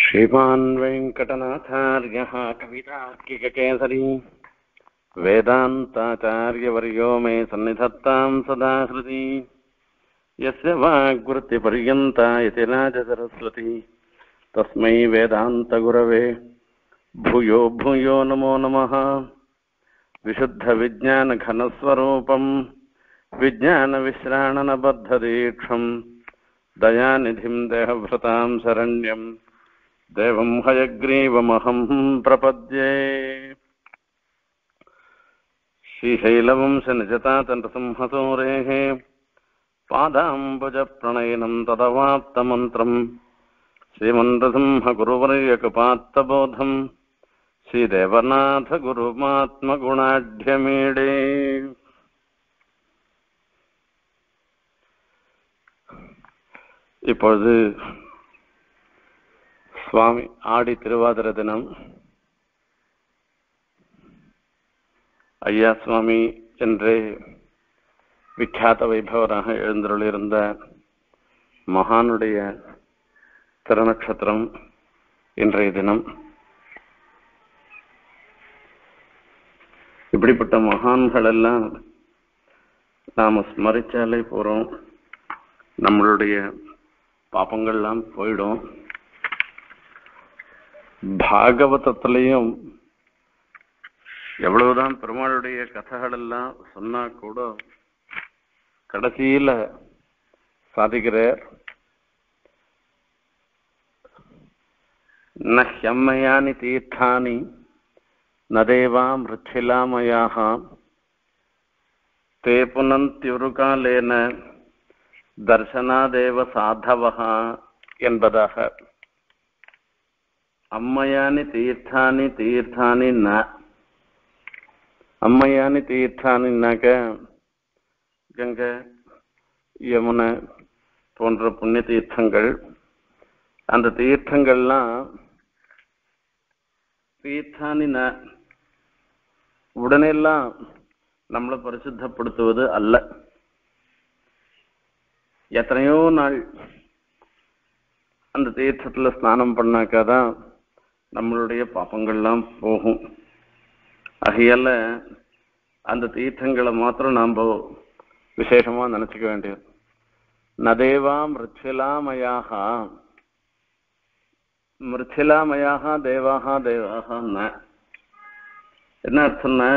श्रीमान् वेङ्कटनाथार्यः कवितार्किककेसरी वेदान्ताचार्यवर्यो मे सन्निधत्ताम् सदा हृदि यस्य वाग्वृत्तिपर्यन्ता इति राजसरस्वती। तस्मै वेदान्तगुरवे, भूयो भूयो नमो नमः। विशुद्धविज्ञानघनस्वरूपम्, विज्ञानविश्राणनबद्धदीक्षम् दयानिधिम् देहभृताम् शरण्यम्। देवम् हयग्रीवमहम् प्रपद्ये श्रीशैलवंशनिजतातनृसिंहसूरेः पादाम्बुजप्रणयनम् तदवाप्तमन्त्रम् श्रीमन्त्रसिंहगुरुवर्यकपात्तबोधम् श्रीदेवनाथगुरुमात्मगुणाढ्यमीडे இப்பொழுது சுவாமி ஆடி திருவாதிர தினம். ஐயா சுவாமி என்றே விখ্যাত வைபவராக எழுந்தருளிருந்த மகானுடைய திருநக்ஷத்திரம் இன்றைய தினம். இப்படிப்பட்ட மகான்கள் எல்லாம் நாம் ஸ்மரிச்சாலே போகிறோம் நம்மளுடைய பாப்பங்கள்லாம் போயிடும். பாகவதத்திலையும் எவ்வளவுதான் பெருமாளுடைய கதைகள் எல்லாம் சொன்னா கூட கடைசியில சாதிக்கிறார். நஹ்யம்மயானி தீர்த்தானி நதேவா மிருச்சிலாமயாக தே புனந்தியுருகாலேன தர்சனாதேவ சாதவகா என்பதாக. அம்மையானி தீர்த்தானி தீர்த்தானி ந. அம்மையானி தீர்த்தானின்னாக்க கங்கை யமுனை போன்ற புண்ணிய தீர்த்தங்கள். அந்த தீர்த்தங்கள்லாம் தீர்த்தானி ந. உடனெல்லாம் நம்மளை பரிசுத்தப்படுத்துவது அல்ல. எத்தனையோ நாள் அந்த தீர்த்தத்தில் ஸ்நானம் பண்ணாக்காதான் நம்மளுடைய பாப்பங்கள்லாம் போகும். ஆகையால அந்த தீர்த்தங்களை மாத்திரம் நாம் விசேஷமா நினைச்சுக்க வேண்டியது. நதேவா மிருச்சிலாமயாக மிருச்சிலாமயாக தேவாக தேவாகன்ன என்ன அர்த்தம்னா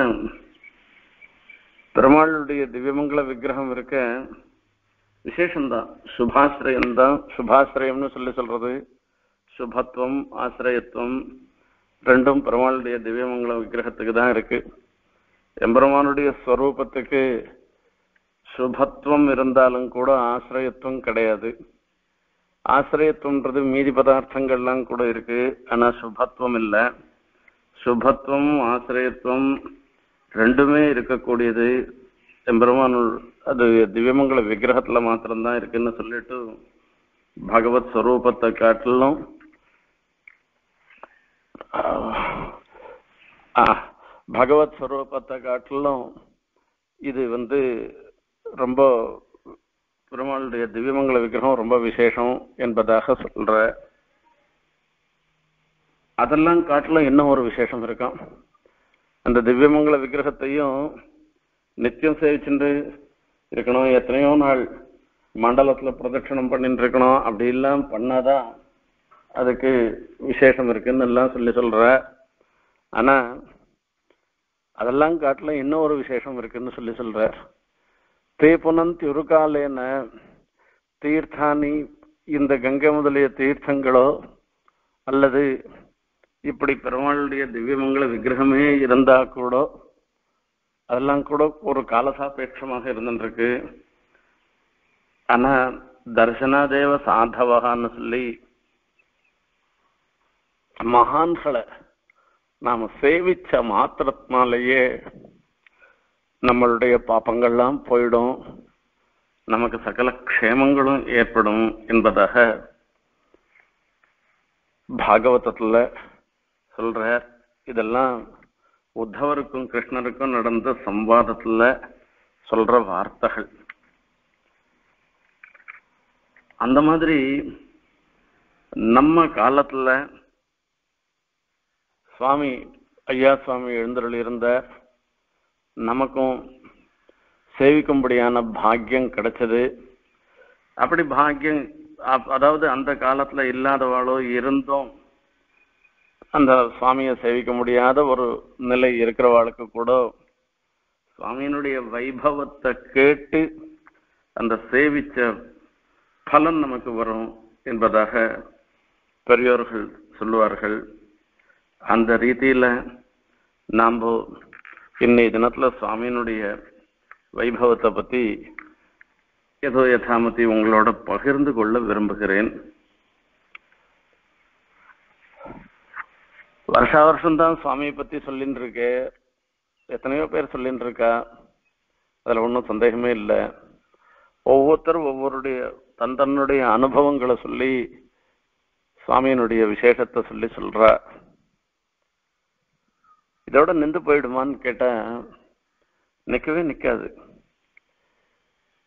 பெருமாளுடைய திவ்யமங்கல விக்கிரகம் இருக்க விசேஷம்தான். சுபாசிரயம்தான். சுபாசிரயம்னு சொல்லி சொல்றது சுபத்துவம் ஆசிரியத்துவம் ரெண்டும் பெருமாளுடைய திவ்யமங்கலம் விக்கிரகத்துக்கு தான் இருக்கு. எம்பெருமானுடைய ஸ்வரூபத்துக்கு சுபத்துவம் இருந்தாலும் கூட ஆசிரியத்துவம் கிடையாது. ஆசிரியத்துவன்றது மீதி பதார்த்தங்கள்லாம் கூட இருக்கு ஆனா சுபத்துவம் இல்லை. சுபத்துவம் ஆசிரியத்துவம் ரெண்டுமே இருக்கக்கூடியது. எம்பெருமான் அது திவ்யமங்கல விக்கிரகத்துல மாத்திரம்தான் இருக்குன்னு சொல்லிட்டு பகவத் ஸ்வரூபத்தை காட்டிலும் பகவத் ஸ்வரூபத்தை காட்டிலும் இது வந்து ரொம்ப பெருமாளுடைய திவ்யமங்கல விக்கிரகம் ரொம்ப விசேஷம் என்பதாக சொல்ற. அதெல்லாம் காட்டிலும் இன்னும் ஒரு விசேஷம் இருக்கும் அந்த திவ்யமங்கல விக்கிரகத்தையும் நித்தியம் சேவிச்சுட்டு இருக்கணும் எத்தனையோ நாள் மண்டலத்துல பிரதட்சணம் பண்ணிட்டு இருக்கணும் அப்படி எல்லாம் பண்ணாதான் அதுக்கு விசேஷம் இருக்குன்னு எல்லாம் சொல்லி சொல்ற. ஆனா அதெல்லாம் காட்டில இன்னும் ஒரு விசேஷம் இருக்குன்னு சொல்லி சொல்ற. தே புனந்த் தீர்த்தானி இந்த கங்கை முதலிய தீர்த்தங்களோ அல்லது இப்படி பெருமாளுடைய திவ்யமங்கள விக்கிரகமே இருந்தா கூட அதெல்லாம் கூட ஒரு காலசாபேட்சமாக இருந்துருக்கு ஆனா தர்சனாதேவ சாதவகான்னு சொல்லி மகான்களை நாம் சேவிச்ச மாத்திரத்தினாலேயே நம்மளுடைய பாப்பங்கள்லாம் போயிடும். நமக்கு சகல க்ஷேமங்களும் ஏற்படும் என்பதாக பாகவதத்தில் சொல்கிறார் இதெல்லாம் உத்தவருக்கும் கிருஷ்ணருக்கும் நடந்த சம்வாதத்துல சொல்கிற வார்த்தைகள். அந்த மாதிரி நம்ம காலத்தில் சுவாமி ஐயா சுவாமி எழுந்தருள் இருந்த நமக்கும் சேவிக்கும்படியான பாக்கியம் கிடைச்சது. அப்படி பாக்கியம் அப்- அதாவது அந்த காலத்துல இல்லாதவாளோ இருந்தும். அந்த சுவாமியை சேவிக்க முடியாத ஒரு நிலை இருக்கிறவாளுக்கு கூட சுவாமியினுடைய வைபவத்தை கேட்டு அந்த சேவிச்ச பலன் நமக்கு வரும் என்பதாக பெரியோர்கள் சொல்லுவார்கள். அந்த ரீதியில நாம் இன்னைய தினத்துல சுவாமியினுடைய வைபவத்தை பத்தி ஏதோ யதாமதி உங்களோட பகிர்ந்து கொள்ள விரும்புகிறேன். வருஷா வருஷம் தான் சுவாமியை பத்தி சொல்லின்னு இருக்கு. எத்தனையோ பேர் சொல்லின்னு இருக்கா. அதுல ஒன்றும் சந்தேகமே இல்லை. ஒவ்வொருத்தரும் ஒவ்வொருடைய தன் தன்னுடைய அனுபவங்களை சொல்லி சுவாமியினுடைய விசேஷத்தை சொல்லி சொல்றா. இதோட நின்று போயிடுமான்னு கேட்டேன் நிற்கவே நிற்காது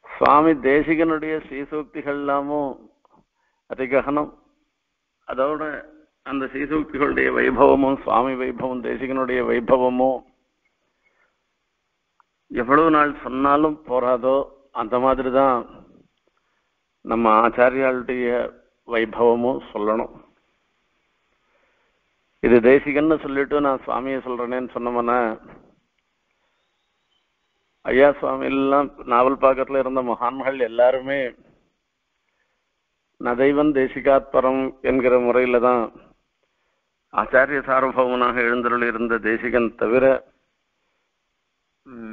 சுவாமி தேசிகனுடைய ஸ்ரீசூக்திகள் எல்லாமும் அதிககனம் அதோட அந்த ஸ்ரீசூக்திகளுடைய வைபவமும் சுவாமி வைபவம் தேசிகனுடைய வைபவமும் எவ்வளவு நாள் சொன்னாலும் போறாதோ அந்த மாதிரி தான் நம்ம ஆச்சாரியாளுடைய வைபவமும் சொல்லணும். இது தேசிகன்னு சொல்லிட்டு நான் சுவாமியை சொல்றேனேன்னு சொன்னோம்னா ஐயா சுவாமி எல்லாம் நாவல் பாக்கத்துல இருந்த மகான்கள் எல்லாருமே நதைவன் தேசிகாத்பரம் என்கிற முறையில தான் ஆச்சாரிய சார்பவனாக எழுந்தருள் இருந்த தேசிகன் தவிர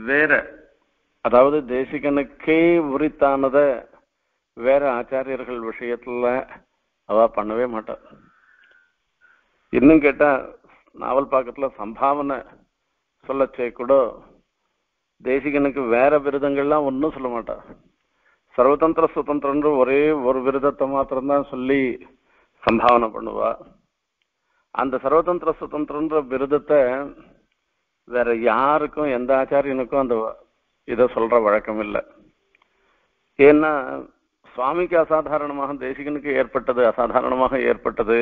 வேற அதாவது தேசிகனுக்கே உரித்தானத வேற ஆச்சாரியர்கள் விஷயத்துல அவ பண்ணவே மாட்டா. இன்னும் கேட்டா நாவல் பாக்கத்துல சம்பாவனை சொல்லச்சே கூட தேசிகனுக்கு வேற விருதங்கள்லாம் ஒன்றும் சொல்ல மாட்டா. சர்வதந்திர சுதந்திரன்ற ஒரே ஒரு விருதத்தை மாத்திரம்தான் சொல்லி சம்பாவனை பண்ணுவா. அந்த சர்வதந்திர சுதந்திரன்ற விருதத்தை வேற யாருக்கும் எந்த ஆச்சாரியனுக்கும் அந்த இதை சொல்ற வழக்கம் இல்லை. ஏன்னா சுவாமிக்கு அசாதாரணமாக தேசிகனுக்கு ஏற்பட்டது அசாதாரணமாக ஏற்பட்டது.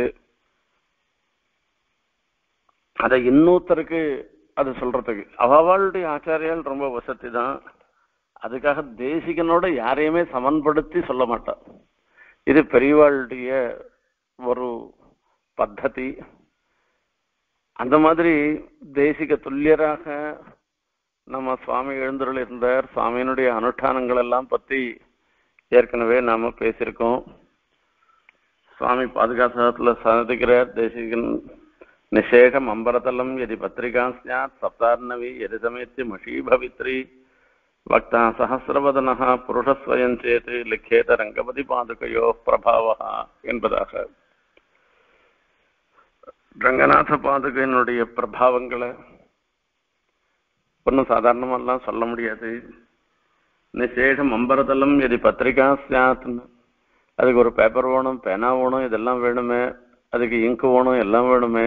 அதை இன்னொருத்தருக்கு அது சொல்றதுக்கு. அவளுடைய ஆச்சாரியால் ரொம்ப வசதி தான். அதுக்காக தேசிகனோட யாரையுமே சமன்படுத்தி சொல்ல மாட்டான் இது பெரியவாளுடைய ஒரு பத்ததி. அந்த மாதிரி தேசிக துல்லியராக நம்ம சுவாமி எழுந்துருள் இருந்தார். சுவாமியினுடைய அனுஷ்டானங்கள் எல்லாம் பத்தி ஏற்கனவே நாம பேசியிருக்கோம். சுவாமி பாதுகாசகத்துல சந்திக்கிறார் தேசிகன். நிஷேகம் அம்பரதலம் எதி பத்திரிகா ஸ்யாத் சப்தார்ணவி எதி சமேத்தி மஷீபவித்ரி வக்தா சஹசிரவதனः புருஷஸ்வயம் சேத் லிக்கேத ரங்கபதி பாதுகையோ பிரபாவா என்பதாக। ரங்கநாத பாதுகையினுடைய பிரபாவங்களை ஒன்றும் சாதாரணமெல்லாம் சொல்ல முடியாது. நிசேஷம் அம்பரதலம் எதி பத்திரிகா சாத்னு அதுக்கு ஒரு பேப்பர் வேணும் பேனா வேணும் இதெல்லாம் வேணுமே அதுக்கு இங்கு வேணும் எல்லாம் வேணுமே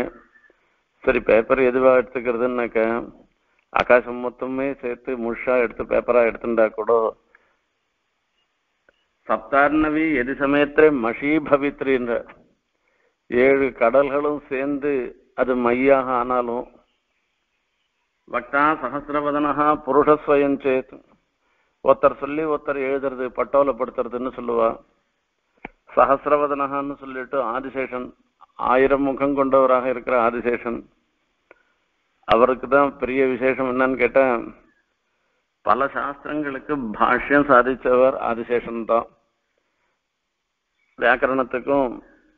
சரி பேப்பர் எதுவா எடுத்துக்கிறதுனாக்க ஆகாசம் மொத்தமே சேர்த்து முழுஷா எடுத்து பேப்பரா எடுத்துட்டா கூட சப்தார்ணவி எது சமயத்திலே மஷி பவித்ரின்ற ஏழு கடல்களும் சேர்ந்து அது மையாக ஆனாலும் பக்தா சகசிரவதனஹா புருஷஸ்வயம் சேத். ஒருத்தர் சொல்லி ஒருத்தர் எழுதுறது பட்டோலப்படுத்துறதுன்னு சொல்லுவா. சகசிரவதனகான்னு சொல்லிட்டு ஆதிசேஷன் ஆயிரம் முகம் கொண்டவராக இருக்கிற ஆதிசேஷன். அவருக்கு தான் பெரிய விசேஷம் என்னன்னு கேட்டா பல சாஸ்திரங்களுக்கு பாஷ்யம் சாதிச்சவர் ஆதிசேஷன் தான். வியாக்கரணத்துக்கும்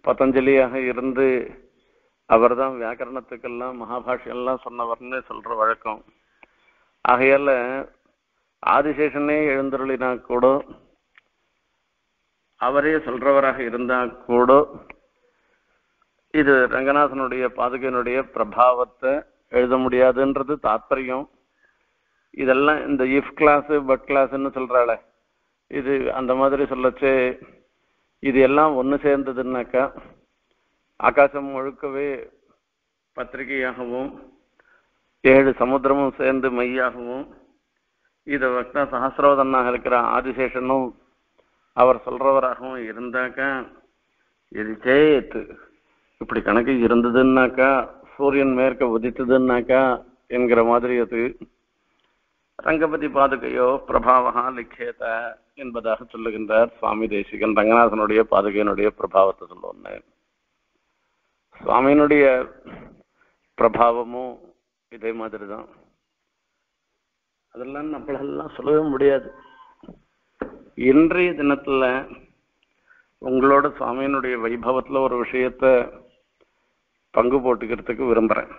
பதஞ்சலியாக இருந்து அவர் தான் வியாக்கரணத்துக்கெல்லாம் மகாபாஷ்யம்லாம் சொன்னவர்னு சொல்ற வழக்கம். ஆகையால ஆதிசேஷனே எழுந்தருளினா கூட அவரே சொல்றவராக இருந்தா கூட இது ரங்கநாதனுடைய பாதுகையினுடைய பிரபாவத்தை எழுத முடியாதுன்றது தாத்பரியம். இதெல்லாம் இந்த இஃப் கிளாஸ் பட் கிளாஸ்ன்னு சொல்கிறாள இது அந்த மாதிரி சொல்லச்சு. இது எல்லாம் ஒன்று சேர்ந்ததுன்னாக்கா ஆகாசம் முழுக்கவே பத்திரிகையாகவும் ஏழு சமுத்திரமும் சேர்ந்து மையாகவும் இதை வக்தா சகசிரவதனாக இருக்கிற ஆதிசேஷனும் அவர் சொல்றவராகவும் இருந்தாக்கா இது சேத்து இப்படி கணக்கு இருந்ததுன்னாக்கா சூரியன் மேற்க உதித்ததுன்னாக்கா என்கிற மாதிரி அது. ரங்கபதி பாதுகையோ பிரபாவகா லிக்கேத என்பதாக சொல்லுகின்றார் சுவாமி தேசிகன். ரங்கநாதனுடைய பாதுகையினுடைய பிரபாவத்தை சொல்லுவோன்னு சுவாமியினுடைய பிரபாவமும் இதே மாதிரி தான் அதெல்லாம் நம்மளெல்லாம் சொல்லவே முடியாது. இன்றைய தினத்துல உங்களோட சுவாமியினுடைய வைபவத்துல ஒரு விஷயத்தை பங்கு போட்டுக்கிறதுக்கு விரும்புறேன்.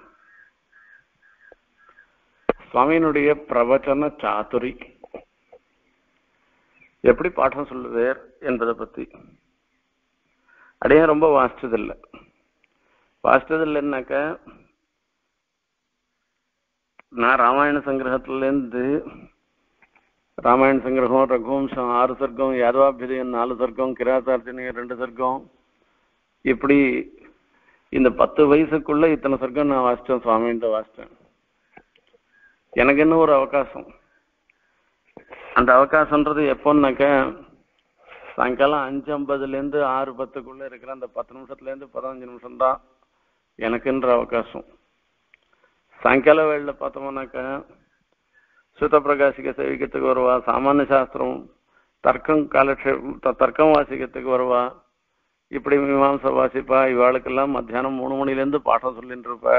சுவாமியினுடைய பிரவச்சன சாத்துரி எப்படி பாடம் சொல்லுவேர் என்பதை பத்தி. அடைய ரொம்ப வாசிச்சதில்லை. வாசிச்சதில்லைன்னாக்க நான் ராமாயண சங்கிரகத்திலேருந்து ராமாயண சங்கிரகம் ரகுவம்சம் ஆறு சர்க்கம் யாதவாபிதயம் நாலு சர்க்கம் கிராத்தார்ஜனியம் ரெண்டு சர்க்கம் இப்படி இந்த பத்து வயசுக்குள்ள இத்தனை சொர்க்கம் நான் வாசிட்டேன் சுவாமின்ட்டு வாசிச்சேன். எனக்கு என்ன ஒரு அவகாசம்? அந்த அவகாசம்ன்றது எப்போன்னாக்க சாயங்காலம் அஞ்சு ஐம்பதுலேருந்து ஆறு பத்துக்குள்ள இருக்கிற அந்த பத்து நிமிஷத்துலேருந்து பதினஞ்சு நிமிஷம் தான் எனக்குன்ற அவகாசம். சாயங்கால வேலையில் பார்த்தோம்னாக்க சுத்த பிரகாசிக்க சேவிக்கிறதுக்கு வருவா சாமானிய சாஸ்திரம் தர்க்கம் காலக்ஷேபம் த- தர்க்கம் வாசிக்கிறதுக்கு வருவா இப்படி மீமாம்சை வாசிப்பா இவாளுக்கெல்லாம் மத்தியானம் மூணு மணிலேருந்து பாடம் சொல்லிட்டு இருப்பா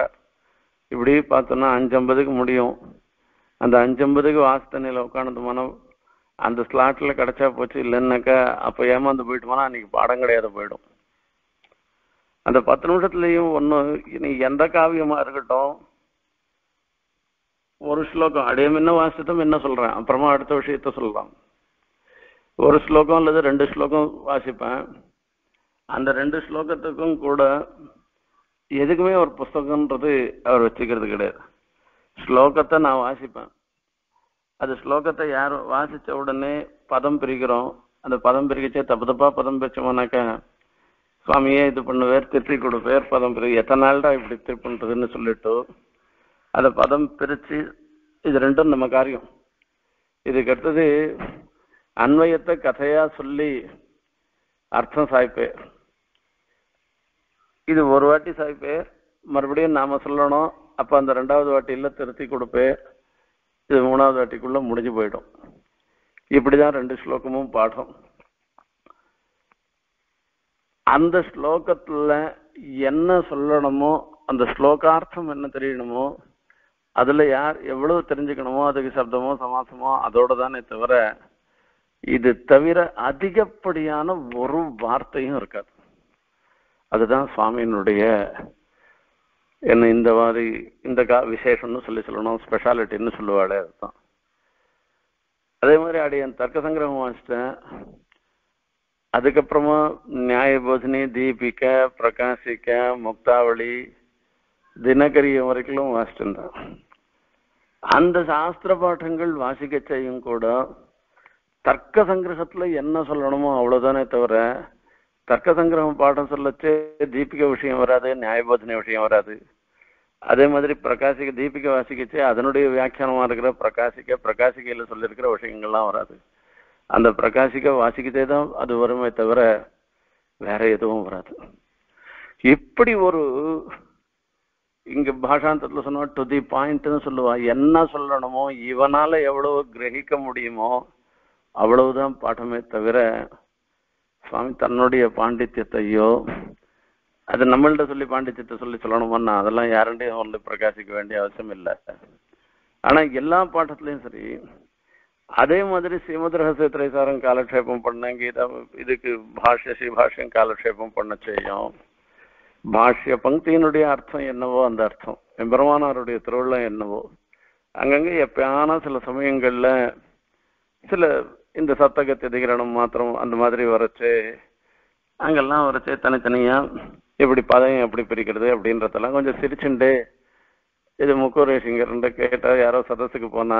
இப்படி பார்த்தோன்னா அஞ்சம்பதுக்கு முடியும். அந்த அஞ்சம்பதுக்கு வாசத்தண்ணியில் உட்காந்து மனம் அந்த ஸ்லாட்ல கிடைச்சா போச்சு இல்லைன்னாக்கா அப்போ ஏமாந்து போயிட்டோம்னா அன்னைக்கு பாடம் கிடையாது போயிடும். அந்த பத்து நிமிஷத்துலயும் ஒன்றும் இனி எந்த காவியமா இருக்கட்டும் ஒரு ஸ்லோகம் அடைய முன்ன வாசித்தம் என்ன சொல்றேன் அப்புறமா அடுத்த விஷயத்த சொல்லலாம். ஒரு ஸ்லோகம் அல்லது ரெண்டு ஸ்லோகம் வாசிப்பேன். அந்த ரெண்டு ஸ்லோகத்துக்கும் கூட எதுக்குமே ஒரு புஸ்தகம்ன்றது அவர் வச்சுக்கிறது கிடையாது. ஸ்லோகத்தை நான் வாசிப்பேன். அது ஸ்லோகத்தை யார் வாசித்த உடனே பதம் பிரிக்கிறோம். அந்த பதம் பிரிக்கச்சே தப்பு தப்பா பதம் பிரிச்சோம்னாக்க சுவாமியே இது பண்ணுவேர் திருப்பி கொடுப்பேர் பதம் பிரி எத்தனை நாள்டா இப்படி திருப்புன்றதுன்னு சொல்லிட்டு அந்த பதம் பிரித்து இது ரெண்டும் நம்ம காரியம். இதுக்கு அடுத்தது அன்வயத்தை கதையா சொல்லி அர்த்தம் சாய்ப்பேன். இது ஒரு வாட்டி சாய்ப்பேர் மறுபடியும் நாம சொல்லணும். அப்ப அந்த ரெண்டாவது வாட்டியில திருத்தி கொடுப்பேர் இது மூணாவது வாட்டிக்குள்ள முடிஞ்சு போயிடும். இப்படிதான் ரெண்டு ஸ்லோகமும் பாடம். அந்த ஸ்லோகத்துல என்ன சொல்லணுமோ அந்த ஸ்லோகார்த்தம் என்ன தெரியணுமோ அதுல யார் எவ்வளவு தெரிஞ்சுக்கணுமோ அதுக்கு சப்தமோ சமாசமோ அதோட தானே தவிர இது தவிர அதிகப்படியான ஒரு வார்த்தையும் இருக்காது. அதுதான் சுவாமியினுடைய என்ன இந்த மாதிரி இந்த கா விசேஷம்னு சொல்லி சொல்லணும் ஸ்பெஷாலிட்டின்னு சொல்லுவாளே அதுதான். அதே மாதிரி அடி என் தர்க்க சங்கிரகம் வாசிட்டேன் அதுக்கப்புறமா நியாயபோதினி தீபிக பிரகாசிக்க முக்தாவளி தினகரியம் வரைக்கும் வாசிச்சிருந்தேன் அந்த சாஸ்திர பாடங்கள் வாசிக்க செய்யும் கூட தர்க்க சங்கிரகத்தில் என்ன சொல்லணுமோ அவ்வளோதானே தவிர தர்க்க சங்கிரகம் பாடம் சொல்லச்சே தீபிக விஷயம் வராது நியாயபோதனை விஷயம் வராது. அதே மாதிரி பிரகாசிக்க தீபிக வாசிக்கச்சே அதனுடைய வியாக்கியானமாக இருக்கிற பிரகாசிக்க பிரகாசிக்கையில் சொல்லியிருக்கிற விஷயங்கள்லாம் வராது. அந்த பிரகாசிக்க வாசிக்கத்தே தான் அது வருமே தவிர வேற எதுவும் வராது. இப்படி ஒரு இங்க பாஷாந்தத்தில் சொன்னா டு தி பாயிண்ட்னு சொல்லுவா. என்ன சொல்லணுமோ இவனால எவ்வளவு கிரகிக்க முடியுமோ அவ்வளவுதான் பாடமே தவிர சுவாமி தன்னுடைய பாண்டித்யத்தையோ அது நம்மள்ட்ட சொல்லி பாண்டித்யத்தை சொல்லி சொல்லணுமன்னா அதெல்லாம் யாருண்டையும் சொல்லி பிரகாசிக்க வேண்டிய அவசியம் இல்லை. ஆனா எல்லா பாட்டத்திலையும் சரி அதே மாதிரி ஸ்ரீமத் ரகசிய திரைசாரம் காலக்ஷேபம் பண்ண கீதா இதுக்கு பாஷ்ய ஸ்ரீபாஷ்யம் காலக்ஷேபம் பண்ண செய்யும். பாஷ்ய பங்கியினுடைய அர்த்தம் என்னவோ அந்த அர்த்தம். எம்பெருமானாருடைய திருவிழா என்னவோ. அங்கங்க எப்பயான சில சமயங்கள்ல சில இந்த சப்தகத்தி அதிகரணம் மாத்திரம் அந்த மாதிரி வரைச்சு. அங்கெல்லாம் வரைச்சு தனித்தனியா. இப்படி பதம் எப்படி பிரிக்கிறது அப்படின்றதெல்லாம் கொஞ்சம் சிரிச்சுண்டு இது முக்கூரேஷிங்கர்ன்ற கேட்டா யாரோ சதஸுக்கு போனா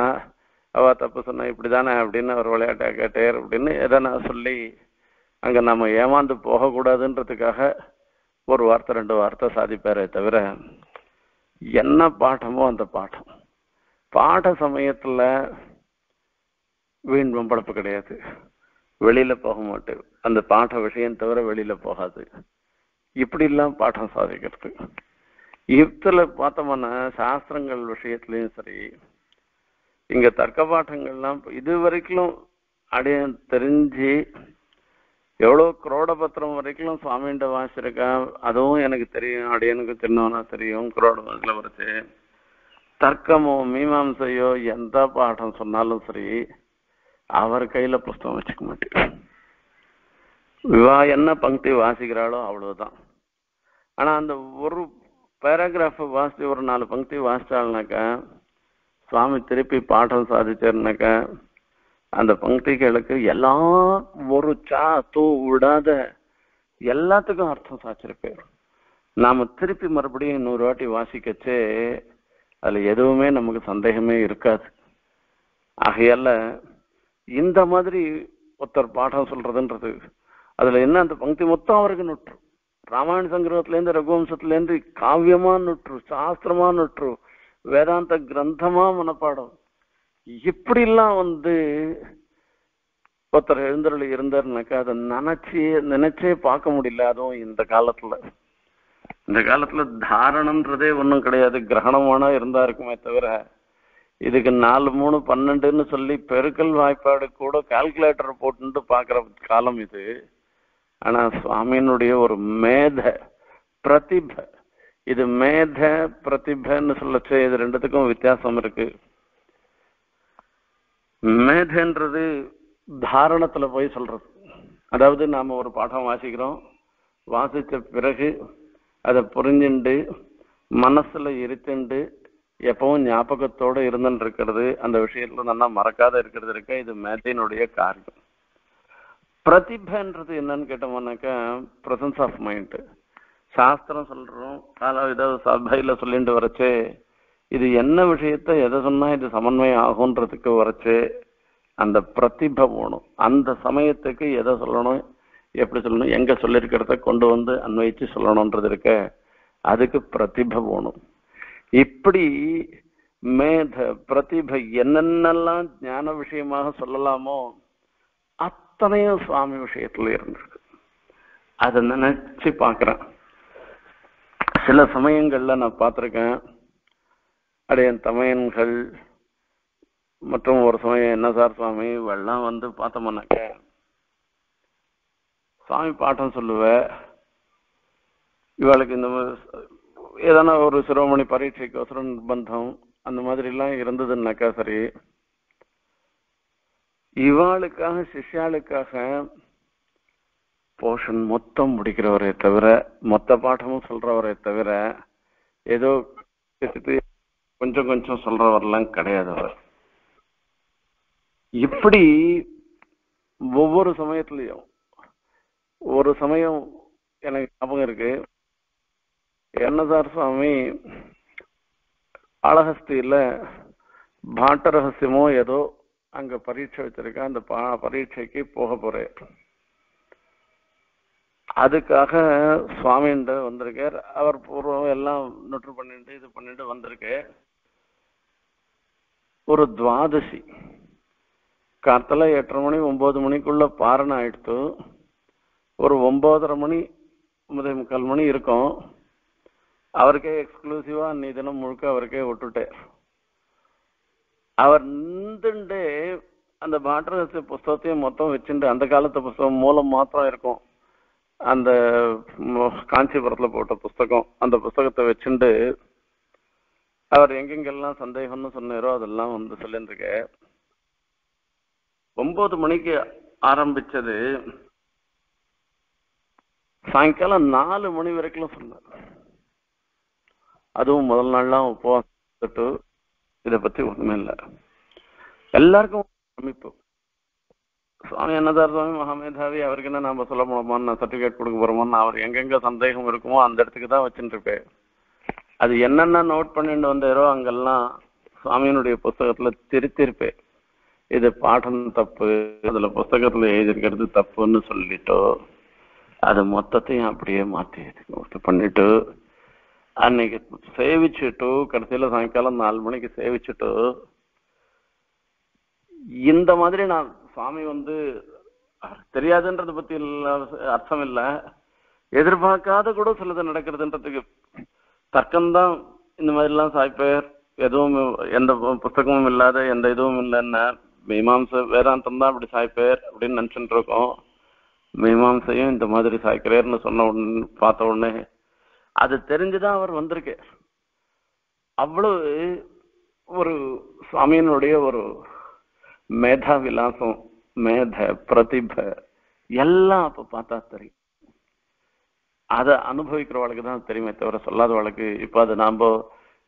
அவ தப்பு சொன்னா இப்படிதானே அப்படின்னு அவர் விளையாட்டா கேட்டார் அப்படின்னு எதை நான் சொல்லி அங்க நம்ம ஏமாந்து போகக்கூடாதுன்றதுக்காக ஒரு வார்த்தை ரெண்டு வார்த்தை சாதிப்பாரே தவிர என்ன பாட்டமோ அந்த பாட்டம். பாட சமயத்துல வீண் வம்பளப்பு கிடையாது. வெளியில போக மாட்டேன். அந்த பாட விஷயம் தவிர வெளியில போகாது. இப்படிலாம் பாடம் சாதிக்கிறது. இத்துல பார்த்தோம்னா சாஸ்திரங்கள் விஷயத்திலயும் சரி இங்க தர்க்க பாட்டங்கள்லாம் இது வரைக்கும் அடைய தெரிஞ்சு எவ்வளோ குரோடபத்திரம் வரைக்கும் சுவாமிகிட்ட வாசிச்சிருக்கா அதுவும் எனக்கு தெரியும். அடியனுக்கு சின்னவனா தெரியும். குரோடபத்திரத்துல வரைச்சு. தர்க்கமோ மீமாம்சையோ எந்த பாடம் சொன்னாலும் சரி அவர் கையில புஸ்தகம் வச்சுக்க மாட்டேன். இவா என்ன பங்கி வாசிக்கிறாளோ அவ்வளவுதான். ஆனா அந்த ஒரு பேராகிராஃப் வாசித்து ஒரு நாலு பங்கி வாசிச்சாள்னாக்கா சுவாமி திருப்பி பாடம் சாதிச்சாருனாக்கா அந்த பங்கிகளுக்கு எல்லாம் ஒரு சா தூ விடாத எல்லாத்துக்கும் அர்த்தம் சாச்சிருப்பேன் நாம திருப்பி மறுபடியும் நூறு வாட்டி வாசிக்கச்சே அதுல எதுவுமே நமக்கு சந்தேகமே இருக்காது. ஆகையால இந்த மாதிரி ஒருத்தர் பாடம் சொல்றதுன்றது அதுல என்ன அந்த பங்கி மொத்தம் அவருக்கு நுற்று. ராமாயண சங்கிரகத்திலேருந்து இருந்து ரகுவம்சத்துல இருந்து காவியமா நுற்று சாஸ்திரமா நுற்று வேதாந்த கிரந்தமா மனப்பாடம். இப்படிலாம் வந்து ஒருத்தர் எழுந்தருள் இருந்தாருனாக்கா அதை நினைச்சே நினைச்சே பார்க்க முடியல அதுவும் இந்த காலத்துல. இந்த காலத்துல தாரணம்ன்றதே ஒண்ணும் கிடையாது கிரகணமான இருந்தா இருக்குமே தவிர இதுக்கு நாலு மூணு பன்னெண்டுன்னு சொல்லி பெருக்கல் வாய்ப்பாடு கூட கால்குலேட்டர் போட்டுட்டு பாக்குற காலம் இது. ஆனா சுவாமியினுடைய ஒரு மேத பிரதிப இது மேத பிரதிபன்னு சொல்லச்சு இது ரெண்டுத்துக்கும் வித்தியாசம் இருக்கு. மேதன்றது தாரணத்துல போய் சொல்றது. அதாவது நாம ஒரு பாடம் வாசிக்கிறோம். வாசிச்ச பிறகு அதை புரிஞ்சுண்டு மனசுல இருத்துண்டு எப்பவும் ஞாபகத்தோடு இருந்துட்டு இருக்கிறது. அந்த விஷயத்துல நல்லா மறக்காத இருக்கிறது இருக்க? இது மேதையினுடைய காரியம். பிரதிபன்றது என்னன்னு கேட்டோம்னாக்கா பிரசன்ஸ் ஆஃப் மைண்ட் சாஸ்திரம் சொல்றோம் காலம் ஏதாவது சபையில சொல்லிட்டு வரச்சே இது என்ன விஷயத்த எதை சொன்னா இது சமன்வயம் ஆகுன்றதுக்கு வரச்சு அந்த பிரதிபை போகணும் அந்த சமயத்துக்கு எதை சொல்லணும் எப்படி சொல்லணும் எங்க சொல்லியிருக்கிறத கொண்டு வந்து அன்வயிச்சு சொல்லணும்ன்றது இருக்க அதுக்கு பிரதிபை போகணும் இப்படி மேத பிரதிபை என்னென்னலாம் ஞான விஷயமாக சொல்லலாமோ அத்தனையும் சுவாமி விஷயத்துல இருந்திருக்கு. அதை நினைச்சு பாக்குறேன் சில சமயங்கள்ல நான் பார்த்திருக்கேன். அடையன் தமையன்கள் மற்றும் ஒரு சமயம் என்ன சார் சுவாமி இவெல்லாம் வந்து பார்த்தோம்னாக்க சுவாமி பாட்டம் சொல்லுவ இவளுக்கு இந்த மாதிரி ஏதான ஒரு சிரோமணி பரீட்சைக்கோசரம் நிர்பந்தம் அந்த மாதிரி எல்லாம் இருந்ததுன்னாக்கா சரி இவாளுக்காக சிஷ்யாளுக்காக போர்ஷன் மொத்தம் முடிக்கிறவரே தவிர மொத்த பாடமும் சொல்றவரே தவிர ஏதோ கொஞ்சம் கொஞ்சம் சொல்றவரெல்லாம் கிடையாது அவர். இப்படி ஒவ்வொரு சமயத்திலையும் ஒரு சமயம் எனக்கு ஞாபகம் இருக்கு. என்னதார் சுவாமி காளஹஸ்தியில பாட்ட ரகசியமோ ஏதோ அங்க பரீட்சை வச்சிருக்கேன் அந்த பரீட்சைக்கு போக போறேன் அதுக்காக சுவாமின்ற வந்திருக்கார். அவர் பூர்வம் எல்லாம் நொற்று பண்ணிட்டு இது பண்ணிட்டு வந்திருக்கு. ஒரு துவாதசி. கார்த்தல எட்டரை மணி ஒன்பது மணிக்குள்ள பாரணம் ஆயிடுத்து ஒரு ஒன்பதரை மணி ஒன்பதே முக்கால் மணி இருக்கும். அவருக்கே எக்ஸ்க்ளூசிவா அன்னை தினம் முழுக்க அவருக்கே விட்டுட்டேன் அவர் நின்றுண்டு அந்த பாட்டரச புஸ்தகத்தையும் மொத்தம் வச்சுட்டு அந்த காலத்து புஸ்தகம் மூலம் மாத்திரம் இருக்கும். அந்த காஞ்சிபுரத்துல போட்ட புஸ்தகம் அந்த புஸ்தகத்தை வச்சுட்டு அவர் எங்கெங்கெல்லாம் சந்தேகம்னு சொன்னாரோ அதெல்லாம் வந்து சொல்லிருக்க ஒன்பது மணிக்கு ஆரம்பிச்சது சாயங்காலம் நாலு மணி வரைக்கும் சொன்னார். அதுவும் முதல் நாள்லாம் உபவாசம் இதை பத்தி ஒண்ணுமே இல்லை. எல்லாருக்கும் அமைப்பு. சுவாமி அன்னதார் சுவாமி மகாமேதாவி அவருக்கு என்ன நாம சொல்ல போனோமான்னு சர்டிபிகேட் கொடுக்க போறோமான்னு அவர் எங்கெங்க சந்தேகம் இருக்குமோ அந்த இடத்துக்கு தான் வச்சுட்டு இருப்பேன். அது என்னென்ன நோட் பண்ணிட்டு வந்தாரோ அங்கெல்லாம் சுவாமியினுடைய புஸ்தகத்தில் திருத்திருப்பேன். இது பாடம் தப்பு அதுல புஸ்தகத்துல எழுதியிருக்கிறது தப்புன்னு சொல்லிட்டோ அது மொத்தத்தையும் அப்படியே மாத்தி பண்ணிட்டு அன்னைக்கு சேவிச்சுட்டு கடைசியில சாயங்காலம் நாலு மணிக்கு சேவிச்சுட்டு இந்த மாதிரி நான் சுவாமி வந்து தெரியாதுன்றத பத்தி அர்த்தம் இல்ல. எதிர்பார்க்காத கூட சிலது நடக்கிறதுன்றதுக்கு தர்க்கம்தான் இந்த மாதிரிலாம் சாய்ப்பேர். எதுவும் எந்த புஸ்தகமும் இல்லாத எந்த இதுவும் இல்லைன்னா மீமாம்ச வேதாந்தம் தான் அப்படி சாய்ப்பேர் அப்படின்னு நினைச்சுட்டு இருக்கோம். மீமாம்சையும் இந்த மாதிரி சாய்க்கிறேர்னு சொன்ன உடனே பார்த்த உடனே அது தெரிஞ்சுதான் அவர் வந்திருக்கு. அவ்வளவு ஒரு சுவாமியினுடைய ஒரு மேதா விலாசம் மேத பிரதிப எல்லாம் அப்ப பார்த்தா தெரியும். அதை அனுபவிக்கிறவளுக்கு தான் தெரியுமே தவிர சொல்லாதவளுக்கு இப்ப அது நாம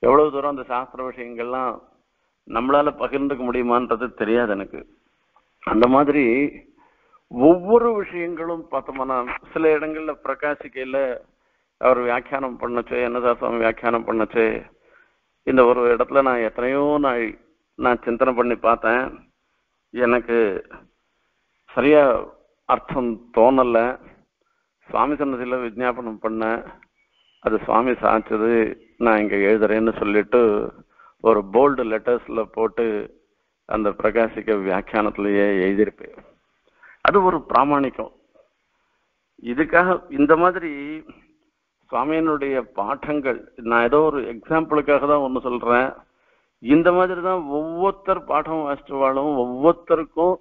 எவ்வளவு தூரம் அந்த சாஸ்திர விஷயங்கள்லாம் நம்மளால பகிர்ந்துக்க முடியுமான்றது தெரியாது எனக்கு. அந்த மாதிரி ஒவ்வொரு விஷயங்களும் பார்த்தோம்னா சில இடங்கள்ல பிரகாசிக்கையில அவர் வியாக்கியானம் பண்ணச்சு என்னதா சுவாமி வியாக்கியானம் பண்ணச்சு. இந்த ஒரு இடத்துல நான் எத்தனையோ நாள் நான் சிந்தனை பண்ணி பார்த்தேன். எனக்கு சரியா அர்த்தம் தோணலை. சுவாமி சன்னதியில் விஜாபனம் பண்ணேன் அது சுவாமி சாய்ச்சது நான் இங்கே எழுதுறேன்னு சொல்லிட்டு ஒரு போல்டு லெட்டர்ஸில் போட்டு அந்த பிரகாசிக்க வியாக்கியானத்திலேயே எழுதியிருப்பேன். அது ஒரு பிராமணிக்கம். இதுக்காக இந்த மாதிரி சுவாமியினுடைய பாட்டங்கள் நான் ஏதோ ஒரு எக்ஸாம்பிளுக்காக தான் ஒன்று சொல்றேன். இந்த மாதிரி தான் ஒவ்வொருத்தர் பாடம் வாசிச்சவாளும் ஒவ்வொருத்தருக்கும்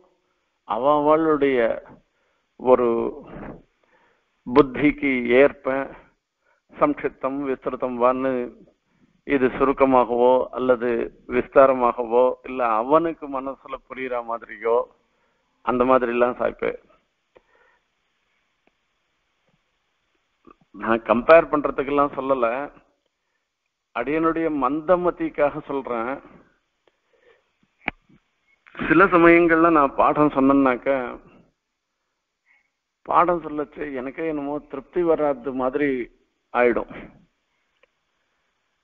அவளுடைய ஒரு புத்திக்கு ஏற்ப சம்ஷிப்தம் விஸ்திருத்தம் வான்னு இது சுருக்கமாகவோ அல்லது விஸ்தாரமாகவோ இல்லை அவனுக்கு மனசுல புரியுற மாதிரியோ அந்த மாதிரிலாம் சாய்ப்பேன். நான் கம்பேர் பண்றதுக்கெல்லாம் சொல்லல. அடியனுடைய மந்தமதிக்காக சொல்றேன். சில சமயங்கள்ல நான் பாடம் சொன்னேன்னாக்க பாடம் சொல்லச்சு எனக்கே என்னமோ திருப்தி வராது மாதிரி ஆயிடும்.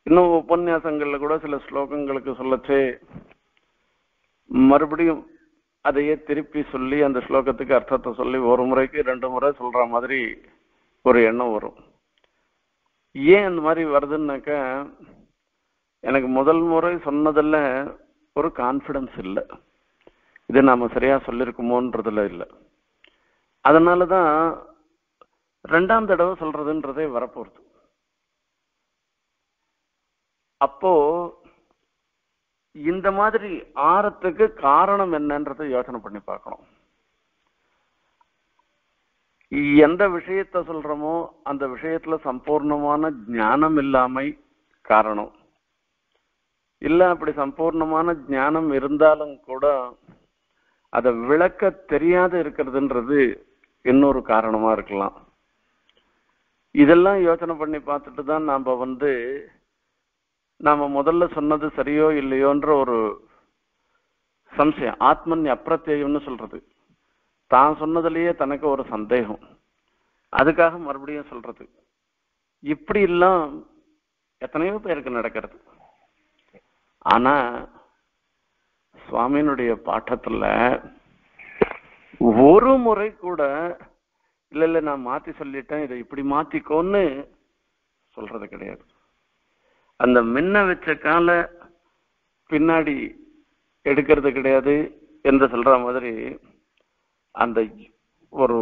இன்னும் உபன்யாசங்கள்ல கூட சில ஸ்லோகங்களுக்கு சொல்லச்சு மறுபடியும் அதையே திருப்பி சொல்லி அந்த ஸ்லோகத்துக்கு அர்த்தத்தை சொல்லி ஒரு முறைக்கு ரெண்டு முறை சொல்ற மாதிரி ஒரு எண்ணம் வரும். ஏன் அந்த மாதிரி வருதுன்னாக்க எனக்கு முதல் முறை சொன்னதில் ஒரு கான்ஃபிடன்ஸ் இல்லை. இது நாம் சரியாக சொல்லியிருக்குமோன்றதுல இல்லை. அதனால தான் ரெண்டாம் தடவை சொல்கிறதுன்றதே வரப்போகுது அப்போ இந்த மாதிரி ஆரத்துக்கு காரணம் என்னன்றதை யோசனை பண்ணி பார்க்கணும். எந்த விஷயத்த சொல்றோமோ அந்த விஷயத்துல சம்பூர்ணமான ஞானம் இல்லாமை காரணம். இல்ல அப்படி சம்பூர்ணமான ஞானம் இருந்தாலும் கூட அதை விளக்க தெரியாத இருக்கிறதுன்றது இன்னொரு காரணமா இருக்கலாம். இதெல்லாம் யோசனை பண்ணி பார்த்துட்டு தான் நாம வந்து நாம முதல்ல சொன்னது சரியோ இல்லையோன்ற ஒரு சம்சயம் ஆத்மன் அப்பிரத்தியம்னு சொல்றது. தான் சொன்னதுலயே தனக்கு ஒரு சந்தேகம். அதுக்காக மறுபடியும் சொல்றது. இப்படி எல்லாம் எத்தனையோ பேருக்கு நடக்கிறது. ஆனா சுவாமியினுடைய பாட்டத்துல ஒரு முறை கூட இல்ல இல்ல நான் மாத்தி சொல்லிட்டேன் இதை இப்படி மாத்திக்கோன்னு சொல்றது கிடையாது. அந்த மின்ன வச்ச கால பின்னாடி எடுக்கிறது கிடையாது என்று சொல்ற மாதிரி அந்த ஒரு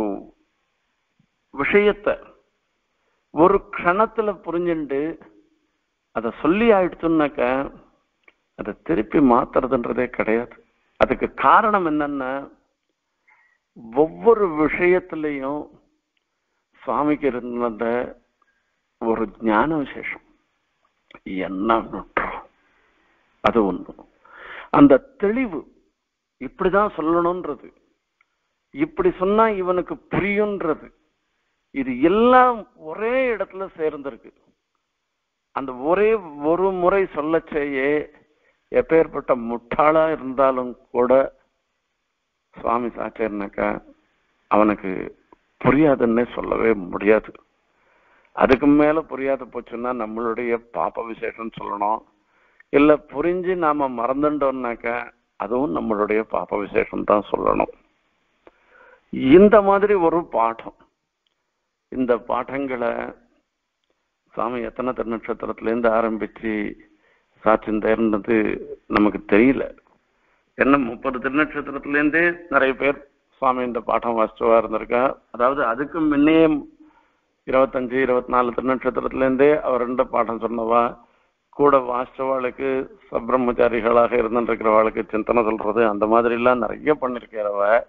விஷயத்த ஒரு க்ஷணத்துல புரிஞ்சுண்டு அதை சொல்லி ஆயிடுச்சுன்னாக்க அதை திருப்பி மாத்துறதுன்றதே கிடையாது. அதுக்கு காரணம் என்னன்னா ஒவ்வொரு விஷயத்திலையும் சுவாமிக்கு இருந்த ஒரு ஞான விசேஷம் என்ன நுட்டம் அது ஒன்று அந்த தெளிவு இப்படிதான் சொல்லணும்ன்றது. இப்படி சொன்னா இவனுக்கு புரியுன்றது. இது எல்லாம் ஒரே இடத்துல சேர்ந்திருக்கு. அந்த ஒரே ஒரு முறை சொல்லச்சேயே எப்பேற்பட்ட முட்டாளா இருந்தாலும் கூட சுவாமி சாச்சேர்னாக்கா அவனுக்கு புரியாதுன்னே சொல்லவே முடியாது. அதுக்கு மேல புரியாத போச்சுன்னா நம்மளுடைய பாப்ப விசேஷம் சொல்லணும். இல்ல புரிஞ்சு நாம மறந்துட்டோம்னாக்கா அதுவும் நம்மளுடைய பாப்ப விசேஷம் தான் சொல்லணும். இந்த மாதிரி ஒரு பாடம். இந்த பாடங்களை சாமி எத்தனை திருநட்சத்திரத்துல ஆரம்பித்து ஆரம்பிச்சு சாட்சிந்தேர்ன்றது நமக்கு தெரியல. என்ன முப்பது திருநட்சத்திரத்துலேருந்தே நிறைய பேர் சுவாமி இந்த பாடம் வாசிச்சவா இருந்திருக்கா? அதாவது அதுக்கு முன்னே இருபத்தஞ்சு இருபத்தி நாலு திருநட்சத்திரத்துலேருந்தே அவர் ரெண்டு பாடம் சொன்னவா? கூட வாசிச்சவாளுக்கு சப்ரம்மச்சாரிகளாக இருந்துருக்கிறவாளுக்கு சிந்தனை சொல்றது அந்த மாதிரி எல்லாம் நிறைய பண்ணிருக்கிறவ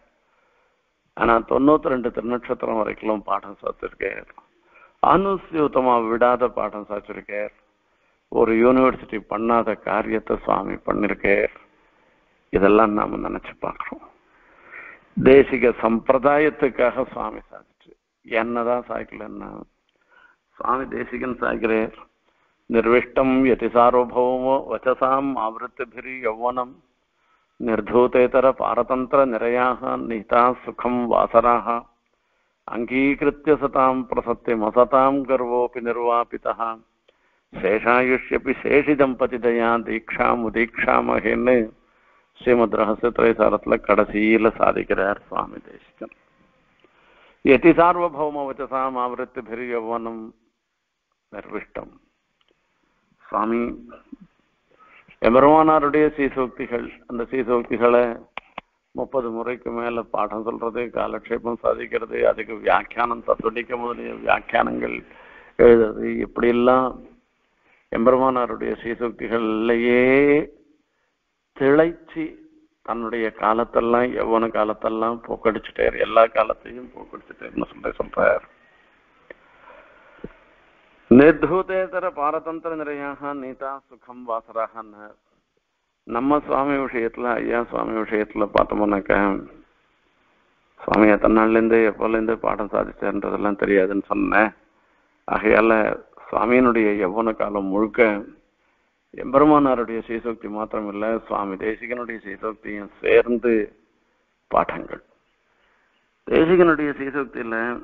ஆனா தொண்ணூத்தி ரெண்டு திருநட்சத்திரம் வரைக்கும் பாடம் சாத்திருக்கார். அனுசியூத்தமாக விடாத பாடம் சாத்திருக்கார். ஒரு யூனிவர்சிட்டி பண்ணாத காரியத்தை சுவாமி பண்ணிருக்கார். இதெல்லாம் நாம நினைச்சு பார்க்குறோம் தேசிக சம்பிரதாயத்துக்காக சுவாமி சாதிச்சு என்னதான் சாய்க்கலன்னா சுவாமி தேசிகன் சாய்க்கிறார். நிர்விஷ்டம் எதி சார்வபௌமோ வச்சசாம் ஆவருத்தபிரி யௌவனம் निर्धूतेतरपारतन्त्रनिरयाः निहिताः सुखं वासनाः। अङ्गीकृत्य सतां प्रसत्यमसतां गर्वोऽपि निर्वापितः। शेषायुष्यपि शेषिदम्पतिदया दीक्षामुदीक्षामहेन् ஸ்ரீமத்ரஹசிரத்ரயசாரத்தில் கடைசியில் சாதிக்கிறார் சுவாமி தேசிகன் எதி சார்வபௌம வச்சசாம் ஆவரத்து பெரிய யௌவனம் நிர்விஷ்டம் சுவாமி எபெருமானாருடைய சீசோக்திகள் அந்த சீசோக்திகளை முப்பது முறைக்கு மேல பாடம் சொல்றது காலக்ஷேபம் சாதிக்கிறது அதுக்கு வியாக்கியானம் தத்துவடிக்க முதலிய வியாக்கியானங்கள் எழுதுறது இப்படியெல்லாம் எம்பெருமானாருடைய சீசோக்திகள்லையே திளைச்சி தன்னுடைய காலத்தெல்லாம் எவ்வளவு காலத்தெல்லாம் போக்கடிச்சுட்டார். எல்லா காலத்தையும் போக்கடிச்சுட்டார்னு சொல்லி சொல்றார். நிர்தூதேதர நீதா சுகம் வாசராகன்னு நம்ம சுவாமி விஷயத்துல ஐயா சுவாமி விஷயத்துல பார்த்தோம்னாக்க சுவாமி எத்தனை நாள்லேருந்து எப்போலேருந்து பாடம் சாதிச்சார்ன்றதெல்லாம் தெரியாதுன்னு சொன்னேன். ஆகையால சுவாமியினுடைய எவ்வளவு காலம் முழுக்க எம்பெருமானாருடைய சீசோக்தி மாத்திரம் இல்லை சுவாமி தேசிகனுடைய சீசோக்தியும் சேர்ந்து பாடங்கள். தேசிகனுடைய சீசோக்தியில்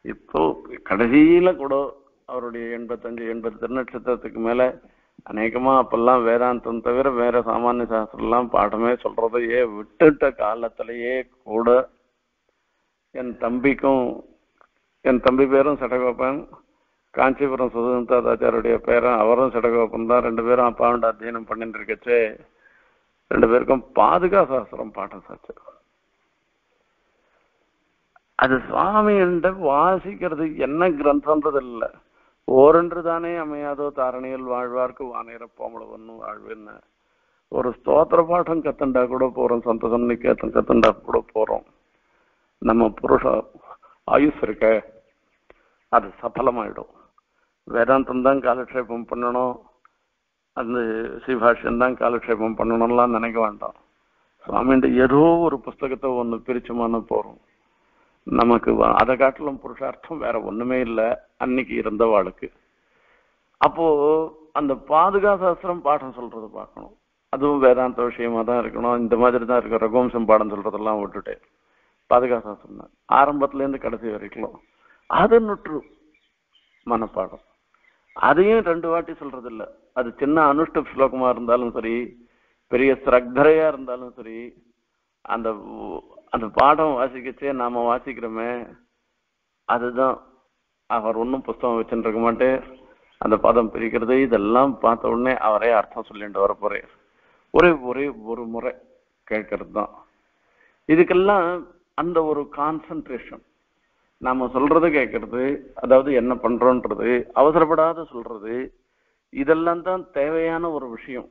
இப்போ கடைசியில் கூட அவருடைய எண்பத்தஞ்சு எண்பது திருநட்சத்திரத்துக்கு மேல அநேகமா அப்பெல்லாம் வேதாந்தம் தவிர வேற சாமானிய சாஸ்திரம்லாம் பாடமே சொல்றதையே விட்டுட்ட காலத்திலேயே கூட என் தம்பிக்கும் என் தம்பி பேரும் சடகோப்பன் காஞ்சிபுரம் சுதந்திரதாச்சாருடைய பேரும் அவரும் சடகோப்பன் தான். ரெண்டு பேரும் அப்பாவுண்ட அத்தியனம் பண்ணிட்டு இருக்கச்சே ரெண்டு பேருக்கும் பாதுகா சாஸ்திரம் பாடம் சாச்சு அது சுவாமிகிட்ட வாசிக்கிறது என்ன கிரந்தம்ன்றது இல்லை ஓரென்று தானே அமையாதோ தாரணியில் வாழ்வார்க்கு வானேர போமளவன்னு வாழ்வுன்னு ஒரு ஸ்தோத்திர பாடம் கத்துண்டா கூட போறோம் சந்தோஷம் நிக்கேத்தம் கத்துண்டா கூட போறோம். நம்ம புருஷ ஆயுஸ் இருக்க அது சஃலமாயிடும் வேதாந்தம் தான் காலக்ஷேபம் பண்ணணும் அந்த சிபாஷ்யம் தான் காலக்ஷேபம் பண்ணணும்லாம் நினைக்க வேண்டாம். சுவாமிகிட்ட ஏதோ ஒரு புஸ்தகத்தை ஒன்று பிரிச்சுமான போகிறோம் நமக்கு அதை காட்டிலும் புருஷார்த்தம் வேற ஒண்ணுமே இல்லை அன்னைக்கு இருந்தவாளுக்கு அப்போ அந்த பாதுகா சாஸ்திரம் பாடம் சொல்றது பார்க்கணும். அதுவும் வேதாந்த விஷயமா தான் இருக்கணும். இந்த மாதிரி தான் இருக்கும் ரகுவம்சம் பாடம் சொல்றதெல்லாம் விட்டுட்டு பாதுகா சாஸ்திரம் தான். ஆரம்பத்துல இருந்து கடைசி வரைக்கும். அது நுற்று மனப்பாடம். அதையும் ரெண்டு வாட்டி சொல்றது இல்லை அது சின்ன அனுஷ்ட ஸ்லோகமா இருந்தாலும் சரி பெரிய ஸ்ரக்தரையா இருந்தாலும் சரி அந்த அந்த பாடம் வாசிக்கச்சே நாம வாசிக்கிறோமே. அதுதான். அவர் ஒன்றும் புஸ்தகம் வச்சுட்டு இருக்க மாட்டே அந்த பதம் பிரிக்கிறது இதெல்லாம் பார்த்த உடனே அவரே அர்த்தம் சொல்லிட்டு வர போறார் ஒரே ஒரே ஒரு முறை கேட்கறது தான் இதுக்கெல்லாம் அந்த ஒரு கான்சன்ட்ரேஷன் நாம சொல்றது கேட்கறது அதாவது என்ன பண்றோன்றது அவசரப்படாத சொல்றது இதெல்லாம் தான் தேவையான ஒரு விஷயம்.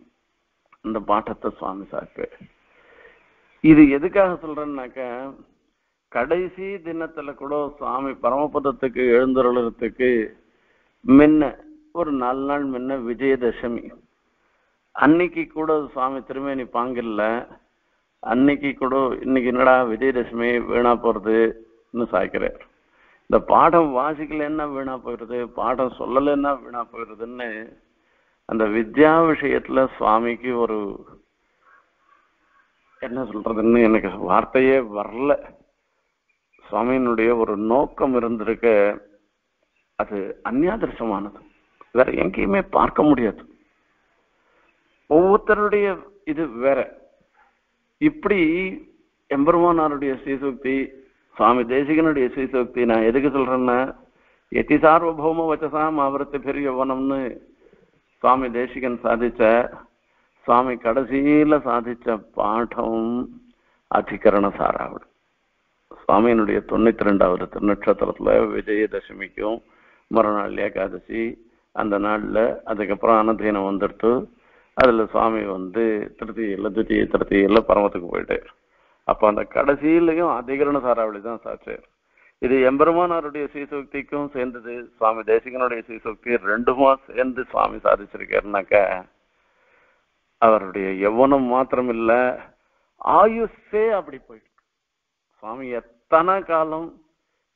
அந்த பாட்டத்தை சுவாமி சாக்கு இது எதுக்காக சொல்றேன்னாக்க கடைசி தினத்துல கூட சுவாமி பரமபதத்துக்கு எழுந்துருளத்துக்கு முன்ன ஒரு நாலு நாள் முன்ன விஜயதசமி. அன்னைக்கு கூட சுவாமி திருமேனி பாங்கில்ல அன்னைக்கு கூட இன்னைக்கு என்னடா விஜயதசமி வீணா போறதுன்னு சாய்க்கிறார். இந்த பாடம் வாசிக்கலன்னா வீணா போயிடுது பாடம் சொல்லலைன்னா வீணா போயிடுதுன்னு அந்த வித்யா விஷயத்துல சுவாமிக்கு ஒரு என்ன சொல்றதுன்னு எனக்கு வார்த்தையே வரல. சுவாமியினுடைய ஒரு நோக்கம் இருந்திருக்க அது அந்நியாதர்சமானது வேற எங்கேயுமே பார்க்க முடியாது. ஒவ்வொருத்தருடைய இது வேற. இப்படி எம்பெருமானாருடைய ஸ்ரீசூக்தி சுவாமி தேசிகனுடைய ஸ்ரீசூக்தி நான் எதுக்கு சொல்றேன்னா எத்தி சார்வபௌம வச்சசாம் ஆவரத்து பெரிய வனம்னு சுவாமி தேசிகன் சாதிச்ச சுவாமி கடைசியில சாதிச்ச பாடம் அதிகரண சாராவடு சுவாமியினுடைய தொண்ணூத்தி ரெண்டாவது திருநட்சத்திரத்துல விஜயதசமிக்கும் மறுநாள் ஏகாதசி அந்த நாள்ல அதுக்கப்புறம் அனந்தீனம் வந்துடுத்து அதுல சுவாமி வந்து திருத்தியில துத்திய திருத்தியில பரமத்துக்கு போயிட்டார். அப்ப அந்த கடைசியிலையும் அதிகரண சாராவளி தான் சாட்சி இது எம்பெருமானாருடைய சீசக்திக்கும் சேர்ந்தது சுவாமி தேசிகனுடைய சீசக்தி ரெண்டுமா சேர்ந்து சுவாமி சாதிச்சிருக்காருனாக்கா அவருடைய எவ்வனம் மாத்திரம் இல்ல ஆயுஷே அப்படி போயிட்டு சுவாமி எத்தனை காலம்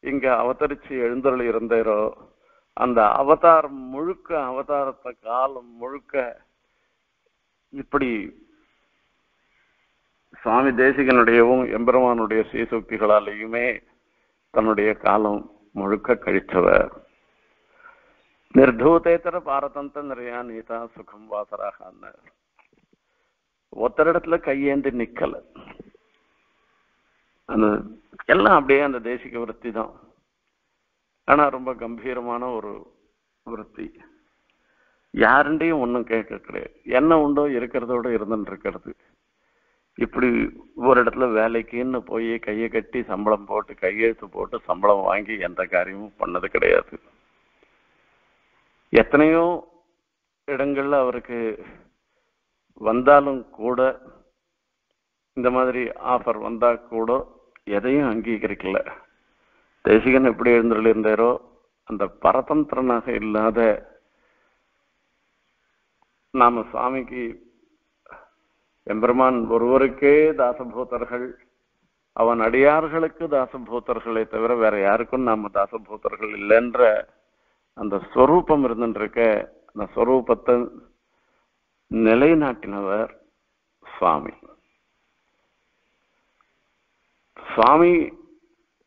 இங்க அவதரிச்சு எழுந்தருள் இருந்தாரோ அந்த அவதாரம் முழுக்க அவதாரத்தை காலம் முழுக்க இப்படி சுவாமி தேசிகனுடையவும் எம்பெருமானுடைய சீசுக்திகளாலேயுமே தன்னுடைய காலம் முழுக்க கழித்தவர். நிர்தூதேத்தர பாரதந்த நிறையா நீதா சுகம் வாசராக ஒத்தரிடத்துல கையேந்தி நிக்கல. அந்த எல்லாம் அப்படியே அந்த தேசிக விற்பி தான். ஆனா ரொம்ப கம்பீரமான ஒரு விருத்தி. யாருண்டையும் ஒன்றும் கேட்க கிடையாது. என்ன உண்டோ இருக்கிறதோட இருந்துட்டு இருக்கிறது. இப்படி ஒரு இடத்துல வேலைக்குன்னு போய் கையை கட்டி சம்பளம் போட்டு கையெழுத்து போட்டு சம்பளம் வாங்கி எந்த காரியமும் பண்ணது கிடையாது. எத்தனையோ இடங்கள்ல அவருக்கு வந்தாலும் கூட இந்த மாதிரி ஆஃபர் வந்தா கூட எதையும் அங்கீகரிக்கல. தேசிகன் எப்படி எழுந்துள்ள அந்த பரதந்திரனாக இல்லாத நாம சுவாமிக்கு எம்பெருமான் ஒருவருக்கே தாசபூத்தர்கள் அவன் அடியார்களுக்கு தாசபூத்தர்களை தவிர வேற யாருக்கும் நாம தாசபூத்தர்கள் இல்லைன்ற அந்த ஸ்வரூபம் இருந்துருக்க அந்த ஸ்வரூபத்தை நிலைநாட்டினவர் சுவாமி. சுவாமி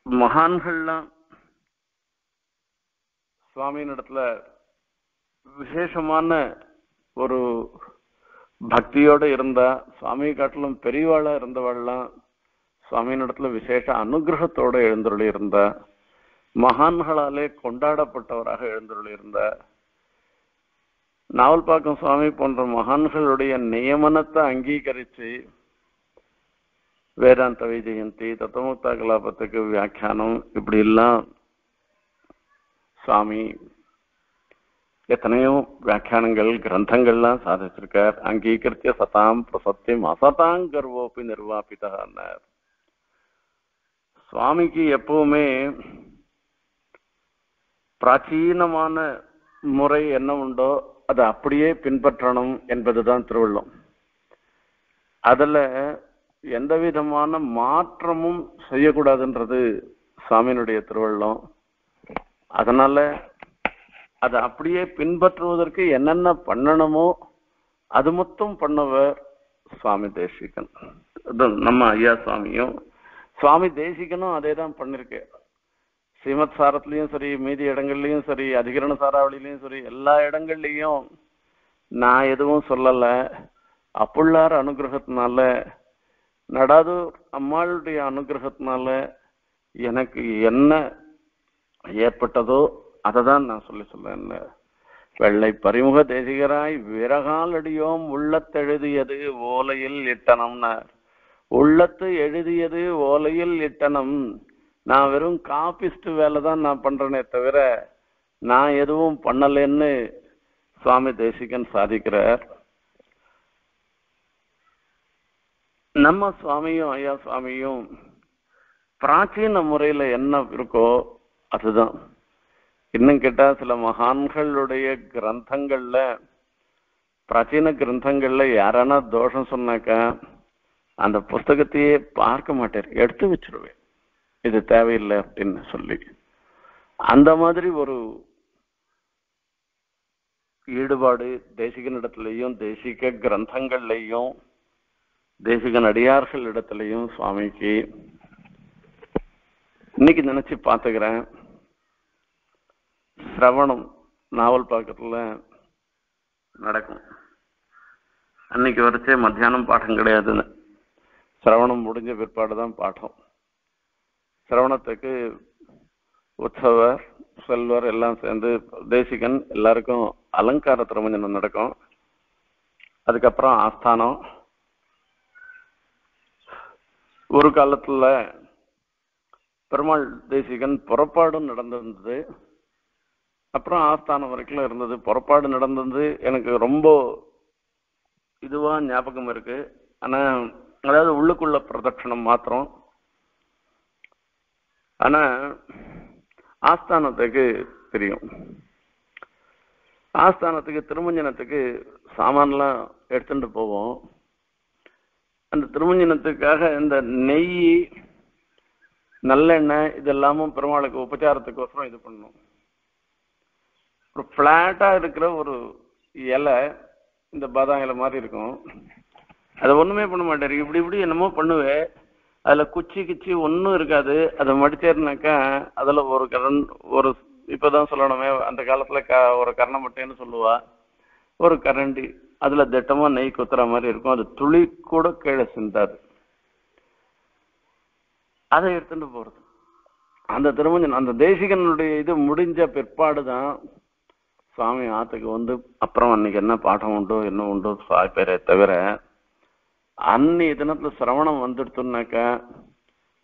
மகான்கள்லாம் சுவாமியின் இடத்துல விசேஷமான ஒரு பக்தியோட இருந்தா சுவாமி காட்டிலும் பெரியவாளா இருந்தவாள்லாம் சுவாமியின் இடத்துல விசேஷ அனுகிரகத்தோட எழுந்தருளி இருந்தா மகான்களாலே கொண்டாடப்பட்டவராக எழுந்தருளி இருந்தா நாவல்பாக்கம் சுவாமி போன்ற மகான்களுடைய நியமனத்தை அங்கீகரித்து வேதாந்த வைஜெயந்தி தத்தமுக்தா கலாபத்துக்கு வியாக்கியானம் இப்படி எல்லாம் சுவாமி எத்தனையோ வியாக்கியானங்கள் கிரந்தங்கள்லாம் சாதிச்சிருக்கார். அங்கீகரித்த சதாம் பிரசத்தியம் அசதாம் கர்வோப்பி நிர்வாபித்தார் சுவாமிக்கு எப்பவுமே பிராச்சீனமான முறை என்ன உண்டோ அதை அப்படியே பின்பற்றணும் என்பதுதான் திருவள்ளம் அதுல எந்த விதமான மாற்றமும் செய்யக்கூடாதுன்றது சாமியினுடைய திருவள்ளம் அதனால அதை அப்படியே பின்பற்றுவதற்கு என்னென்ன பண்ணணுமோ அது மொத்தம் பண்ணவர் சுவாமி தேசிகன். நம்ம ஐயா சுவாமியும் சுவாமி தேசிகனும் அதே தான் பண்ணிருக்கேன் ஸ்ரீமத் சாரத்திலையும் சரி மீதி இடங்கள்லையும் சரி அதிகரண சாராவளிலையும் சரி எல்லா இடங்கள்லையும் நான் எதுவும் சொல்லலை. அப்புள்ளார் அனுகிரகத்தினால நடாதூர் அம்மாளுடைய அனுகிரகத்தினால எனக்கு என்ன ஏற்பட்டதோ அதை தான் நான் சொல்லி சொல்லேன் வெள்ளை பரிமுக தேசிகராய் விறகால் அடியோம் உள்ளத்தெழுதியது ஓலையில் இட்டனம்னார். உள்ளத்து எழுதியது ஓலையில் இட்டனம். நான் வெறும் காப்பிஸ்ட் வேலை தான் நான் பண்றேனே தவிர நான் எதுவும் பண்ணலைன்னு சுவாமி தேசிகன் சாதிக்கிறார். நம்ம சுவாமியும் ஐயா சுவாமியும் பிராச்சீன முறையில என்ன இருக்கோ அதுதான். இன்னும் கேட்டா சில மகான்களுடைய கிரந்தங்கள்ல பிராச்சீன கிரந்தங்கள்ல யாரானா தோஷம் சொன்னாக்கா அந்த புஸ்தகத்தையே பார்க்க மாட்டேன் எடுத்து வச்சிருவேன். இது தேவையில்லை அப்படின்னு சொல்லி. அந்த மாதிரி ஒரு ஈடுபாடு தேசிகனிடத்துலையும் தேசிக கிரந்தங்கள்லையும் தேசிகன் அடியார்கள் இடத்துலையும் சுவாமிக்கு இன்னைக்கு நினைச்சு பார்த்துக்கிறேன். சிரவணம் நாவல் பாக்கத்துல நடக்கும். அன்னைக்கு வரைச்சே மத்தியானம் பாடம் கிடையாதுன்னு சிரவணம் முடிஞ்ச பிற்பாடு தான் பாடம். சிரவணத்துக்கு உற்சவர் செல்வர் எல்லாம் சேர்ந்து தேசிகன் எல்லாருக்கும் அலங்கார திருமஞ்சனம் நடக்கும். அதுக்கப்புறம் ஆஸ்தானம். ஒரு காலத்துல பெருமாள் தேசிகன் புறப்பாடும் நடந்திருந்தது. அப்புறம் ஆஸ்தானம் வரைக்கும் இருந்தது. புறப்பாடு நடந்தது. எனக்கு ரொம்ப இதுவா ஞாபகம் இருக்கு. ஆனா அதாவது உள்ளுக்குள்ள பிரதட்சணம் மாத்திரம் ஆனா ஆஸ்தானத்துக்கு தெரியும். ஆஸ்தானத்துக்கு திருமஞ்சனத்துக்கு சாமான்லாம் எடுத்துட்டு போவோம். அந்த திருமஞ்சனத்துக்காக இந்த நெய் நல்லெண்ணெய் இதெல்லாமும் பெருமாளுக்கு உபச்சாரத்துக்கோசரம் இது பண்ணும். ஒரு ஃப்ளாட்டா இருக்கிற ஒரு இலை இந்த பாதாம் இலை மாதிரி இருக்கும். அதை ஒண்ணுமே பண்ண மாட்டாரு. இப்படி இப்படி என்னமோ பண்ணுவேன் அதுல குச்சி கிச்சி ஒன்றும் இருக்காது. அதை மடிச்சேருனாக்கா அதுல ஒரு கரண் ஒரு இப்பதான் சொல்லணுமே அந்த காலத்துல க ஒரு கரணமட்டைன்னு சொல்லுவா. ஒரு கரண்டி அதுல திட்டமா நெய் குத்துற மாதிரி இருக்கும். அது துளி கூட கீழே சிந்தாது. அதை எடுத்துட்டு போறது. அந்த திருமஞ்சன் அந்த தேசிகனுடைய இது முடிஞ்ச பிற்பாடு தான் சுவாமி ஆத்துக்கு வந்து அப்புறம் அன்னைக்கு என்ன பாடம் உண்டோ என்ன உண்டோ சுவாமி பேரை தவிர அன்னைய தினத்துல சிரவணம் வந்துடுத்துனாக்கா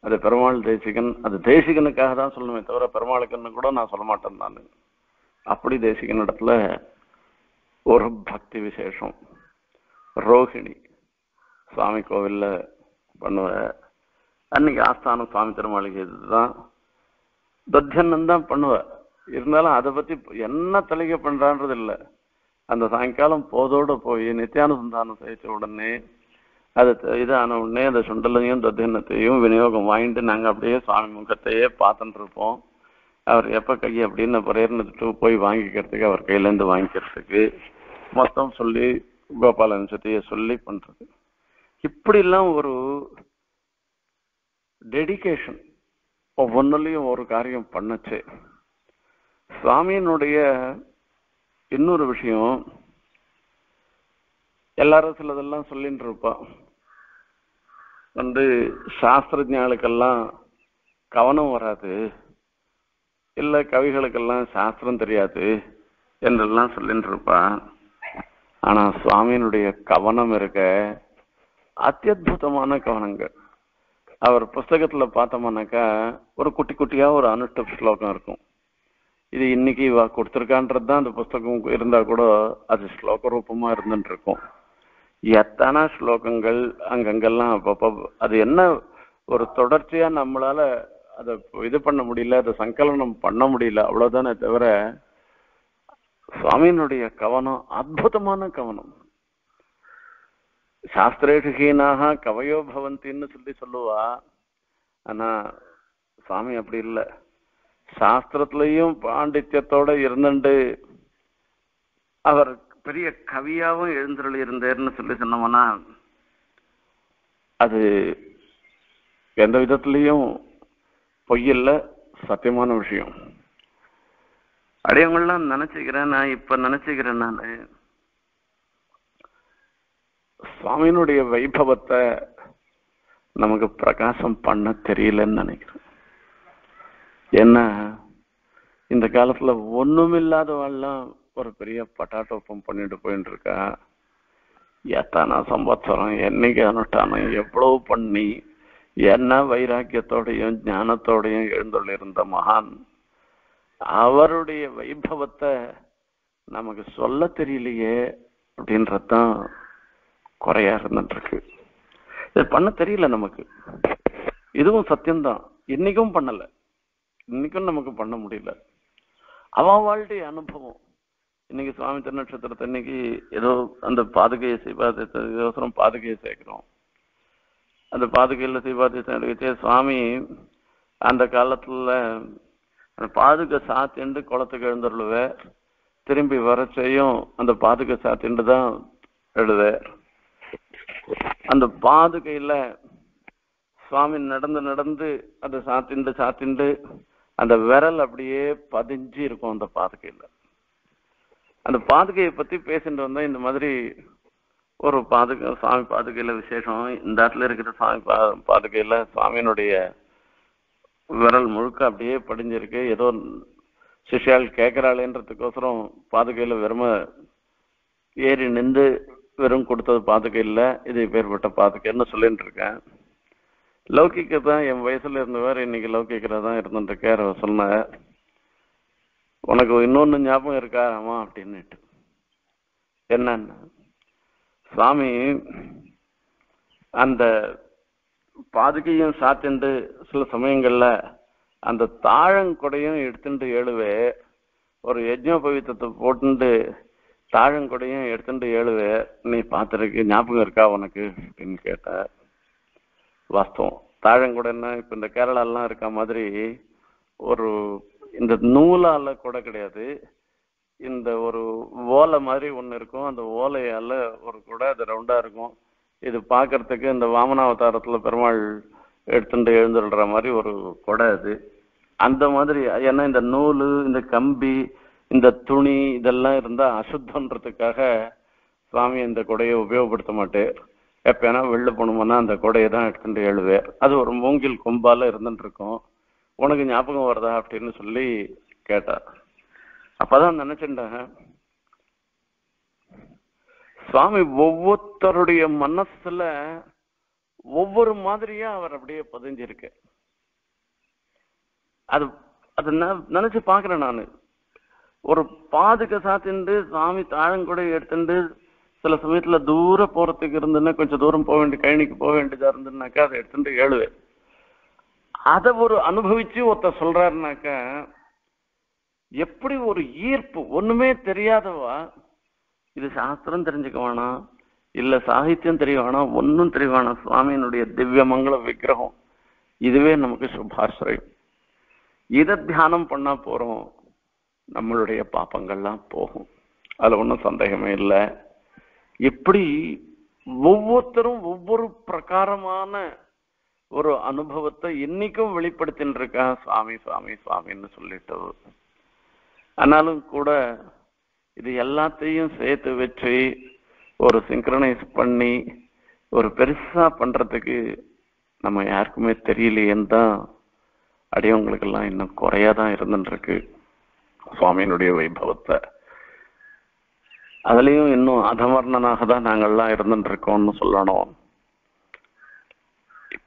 அது பெருமாள் தேசிகன் அது தேசிகனுக்காக தான் சொல்லணுமே தவிர பெருமாளுக்குன்னு கூட நான் சொல்ல மாட்டேன் நான். அப்படி தேசிகன் இடத்துல ஒரு பக்தி விசேஷம். ரோஹிணி சுவாமி கோவில்ல பண்ணுவேன் அன்னைக்கு ஆஸ்தானம் சுவாமி திருமாளிகை இதுதான் தத்தியன்னு தான் பண்ணுவேன் இருந்தாலும் அதை பத்தி என்ன தெளிக்க பண்றான்றது இல்லை அந்த சாயங்காலம் போதோடு போய் நித்தியானுசந்தானம் செய்த உடனே அது இதான உடனே அந்த சுண்டலையும் தத்தினத்தையும் விநியோகம் வாங்கிட்டு நாங்கள் அப்படியே சுவாமி முகத்தையே பார்த்துட்டு இருப்போம். அவர் எப்போ கை அப்படின்னு பிரேர்னு போய் வாங்கிக்கிறதுக்கு அவர் கையிலேருந்து வாங்கிக்கிறதுக்கு மொத்தம் சொல்லி கோபாலன் சத்திய சொல்லி பண்ணுறது இப்படிலாம் ஒரு டெடிகேஷன் ஒவ்வொன்றுலையும் ஒரு காரியம் பண்ணுச்சு. சுவாமியினுடைய இன்னொரு விஷயம் எல்லாரும் சிலதெல்லாம் சொல்லிட்டு இருப்பான் வந்து சாஸ்திரஜாளுக்கெல்லாம் கவனம் வராது. இல்லை கவிகளுக்கெல்லாம் சாஸ்திரம் தெரியாது என்றெல்லாம் சொல்லிட்டு இருப்பான் ஆனால் சுவாமியினுடைய கவனம் இருக்க அத்தியுதமான கவனங்கள். அவர் புஸ்தகத்தில் பார்த்தோம்னாக்கா ஒரு குட்டி குட்டியாக ஒரு அனுஷ்டப் ஸ்லோகம் இருக்கும். இது இன்னைக்கு இவா கொடுத்துருக்கான்றது தான் அந்த புஸ்தகம் இருந்தால் கூட அது ஸ்லோக ரூபமாக இருந்துட்டு இருக்கும் எத்தனை ஸ்லோகங்கள் அங்கங்கெல்லாம் அப்பப்போ அது என்ன ஒரு தொடர்ச்சியா நம்மளால அதை இது பண்ண முடியல அதை சங்கலனம் பண்ண முடியல அவ்வளவுதானே தவிர சுவாமியினுடைய கவனம் அற்புதமான கவனம். சாஸ்திரேஷுகீனாக கவையோ பவந்தின்னு சொல்லி சொல்லுவா. ஆனா சுவாமி அப்படி இல்ல. சாஸ்திரத்திலையும் பாண்டித்யத்தோட இருந்துட்டு அவர் பெரிய கவியாவும் எழுந்தருளி இருந்தேர்னு சொல்லி சொன்னோம்னா அது எந்த விதத்திலையும் பொய்யில்ல சத்தியமான விஷயம். அடையவங்களாம் நினைச்சுக்கிறேன் நான் இப்ப நினைச்சுக்கிறேன் நான். சுவாமியினுடைய வைபவத்தை நமக்கு பிரகாசம் பண்ண தெரியலன்னு நினைக்கிறேன். என்ன இந்த காலத்துல ஒண்ணுமில்லாதவெல்லாம் ஒரு பெரிய பட்டாட்டோப்பம் பண்ணிட்டு போயிட்டு இருக்கா எத்தனை சம்பத்சரம் என்னைக்கு அனுஷ்டானம் எவ்வளவு பண்ணி என்ன வைராக்கியத்தோடையும் ஞானத்தோடையும் எழுந்துள்ளிருந்த மகான் அவருடைய வைபவத்தை நமக்கு சொல்ல தெரியலையே அப்படின்றதுதான் குறையா இருந்துட்டு இருக்கு இது பண்ண தெரியல நமக்கு. இதுவும் சத்தியம்தான். இன்னைக்கும் பண்ணல. இன்னைக்கும் நமக்கு பண்ண முடியல. அவன் வாழ்க்கை அனுபவம். இன்னைக்கு சுவாமி திருநட்சத்திரத்தை இன்னைக்கு ஏதோ அந்த பாதுகையை செய்வாதம் பாதுகையை சேர்க்கிறோம். அந்த பாதுகையில செய்வாதத்தை சுவாமி அந்த காலத்துல அந்த பாதுகை சாத்திண்டு குளத்துக்கு எழுந்துருளுவ. திரும்பி வரச்சையும் அந்த பாதுகை சாத்திண்டு தான் எழுத அந்த பாதுகையில சுவாமி நடந்து நடந்து அதை சாத்திண்டு சாத்திண்டு அந்த விரல் அப்படியே பதிஞ்சு இருக்கும் அந்த பாதுகையில. அந்த பாதுகையை பத்தி பேசிட்டு வந்தா இந்த மாதிரி ஒரு பாதுகா சாமி பாதுகையில விசேஷம் இந்த இடத்துல இருக்கிற சாமி பா பாதுகையில சுவாமியினுடைய விரல் முழுக்க அப்படியே படிஞ்சிருக்கு. ஏதோ சிஷ்யால் கேட்கிறாளேன்றதுக்கோசரம் பாதுகையில வெறும ஏறி நின்று வெறும் கொடுத்தது பாதுகை இல்லை இது பேர்பட்ட பாதுகைன்னு சொல்லிட்டு இருக்கேன். லௌகிக்க தான் என் வயசுல இருந்தவர் இன்னைக்கு லௌகிக்கிறதா இருந்துட்டு இருக்கார். அவர் உனக்கு இன்னொன்னு ஞாபகம் இருக்கா ஆமா அப்படின்னுட்டு. என்னன்னா சுவாமி அந்த பாதுகையும் சாத்திண்டு சில சமயங்கள்ல அந்த தாழங்கொடையும் எடுத்துட்டு ஏழுவே ஒரு யஜ்னோபவித்தத்தை போட்டுண்டு தாழங்கொடையும் எடுத்துட்டு ஏழுவே நீ பார்த்துருக்கு ஞாபகம் இருக்கா உனக்கு அப்படின்னு கேட்ட வாஸ்தவம். தாழங்குடைன்னா இப்ப இந்த கேரளாலாம் இருக்க மாதிரி ஒரு இந்த நூலால கூட கிடையாது. இந்த ஒரு ஓலை மாதிரி ஒன்று இருக்கும். அந்த ஓலையால ஒரு கூட அது ரவுண்டா இருக்கும். இது பார்க்கறதுக்கு இந்த வாமனாவதாரத்துல பெருமாள் எடுத்துட்டு எழுந்துடுற மாதிரி ஒரு கொடை அது. அந்த மாதிரி ஏன்னா இந்த நூல் இந்த கம்பி இந்த துணி இதெல்லாம் இருந்தா அசுத்தன்றதுக்காக சுவாமி இந்த கொடையை உபயோகப்படுத்த மாட்டேன் எப்பனா வெளில போகணுமோன்னா அந்த கொடையை தான் எடுத்துட்டு எழுவேன். அது ஒரு மூங்கில் கொம்பால இருந்துட்டு இருக்கும். உனக்கு ஞாபகம் வருதா அப்படின்னு சொல்லி கேட்டா அப்பதான் நினைச்சுட்டேன் சுவாமி ஒவ்வொருத்தருடைய மனசுல ஒவ்வொரு மாதிரியா அவர் அப்படியே பதிஞ்சிருக்கு. அது அது ந- நினைச்சு பாக்குறேன் நானு. ஒரு பாதுக சாத்திண்டு சுவாமி தாழங்கூட எடுத்துட்டு சில சமயத்துல தூர போறதுக்கு இருந்துன்னா கொஞ்சம் தூரம் போக வேண்டிய கழனிக்கு போக வேண்டியதா இருந்துன்னாக்கா அதை எடுத்துட்டு ஏழுவேன். அதை ஒரு அனுபவிச்சு ஒருத்தர் சொல்றாருனாக்கா எப்படி ஒரு ஈர்ப்பு ஒண்ணுமே தெரியாதவா? இது சாஸ்திரம் தெரிஞ்சுக்க வேணாம் இல்ல சாகித்யம் தெரிய வேணாம் ஒன்னும் தெரிய வேணாம். சுவாமியினுடைய திவ்ய மங்கள விக்கிரகம் இதுவே நமக்கு சுபாசிரியம் இதை தியானம் பண்ணா போறோம் நம்மளுடைய பாப்பங்கள்லாம் போகும். அதுல ஒன்றும் சந்தேகமே இல்லை. இப்படி ஒவ்வொருத்தரும் ஒவ்வொரு பிரகாரமான ஒரு அனுபவத்தை இன்னைக்கும் வெளிப்படுத்தின்னு இருக்கா சுவாமி சுவாமி சுவாமின்னு சொல்லிட்டு. ஆனாலும் கூட இது எல்லாத்தையும் சேர்த்து வச்சு ஒரு சிங்க்ரனைஸ் பண்ணி ஒரு பெருசா பண்றதுக்கு நம்ம யாருக்குமே தெரியலையேன்னு தான் அடியவங்களுக்கெல்லாம் இன்னும் குறையாதான் இருந்துட்டு இருக்கு சுவாமியினுடைய வைபவத்தை. அதுலயும் இன்னும் அதமர்ணனாக தான் நாங்கள்லாம் இருந்துட்டு இருக்கோம்னு சொல்லணும்.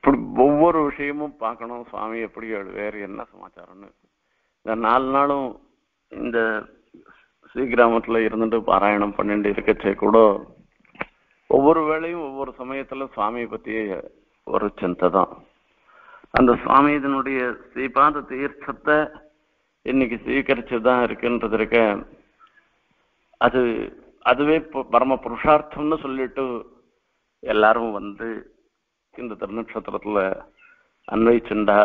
இப்படி ஒவ்வொரு விஷயமும் பார்க்கணும். சுவாமி எப்படி வேறு என்ன சமாச்சாரம்னு இந்த நாலு நாளும் இந்த ஸ்ரீகிராமத்துல இருந்துட்டு பாராயணம் பண்ணிட்டு இருக்கச்சே கூட ஒவ்வொரு வேளையும் ஒவ்வொரு சமயத்துல சுவாமியை பற்றிய ஒரு சிந்தை தான். அந்த சுவாமி இதனுடைய ஸ்ரீபாத தீர்த்தத்தை இன்னைக்கு ஸ்வீகரிச்சுதான் இருக்குன்றது இருக்க அது அதுவே பரம புருஷார்த்தம்னு சொல்லிட்டு எல்லாரும் வந்து இந்த திருநட்சத்திரத்துல அன்வைச்சுண்டா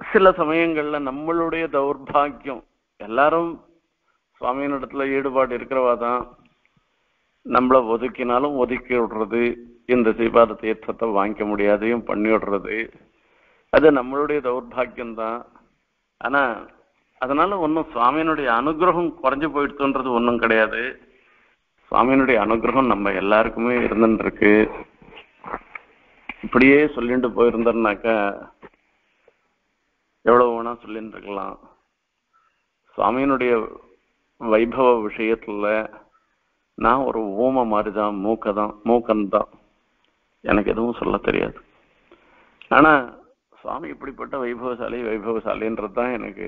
சில சமயங்கள்ல நம்மளுடைய தௌர்பாகியம் எல்லாரும் சுவாமியினிடத்துல ஈடுபாடு இருக்கிறவா தான் நம்மள ஒதுக்கினாலும் ஒதுக்கி விடுறது இந்த ஸ்ரீபாத தீர்த்தத்தை வாங்கிக்க முடியாதையும் பண்ணி விடுறது. அது நம்மளுடைய தௌர்பாகியம்தான். ஆனா அதனால ஒன்றும் சுவாமியினுடைய அனுகிரகம் குறைஞ்சு போயிடுத்துன்றது ஒன்றும் கிடையாது. சுவாமியினுடைய அனுகிரகம் நம்ம எல்லாருக்குமே இருந்துட்டு இருக்கு இப்படியே சொல்லிட்டு போயிருந்தோம்னாக்கா எவ்வளவு வேணா சொல்லிட்டு இருக்கலாம் சுவாமியினுடைய வைபவ விஷயத்துல நான் ஒரு ஊமை மாதிரி தான் மூக்க தான் மூக்கன் தான் எனக்கு எதுவும் சொல்ல தெரியாது. ஆனா சுவாமி இப்படிப்பட்ட வைபவசாலி வைபவசாலின்றது தான் எனக்கு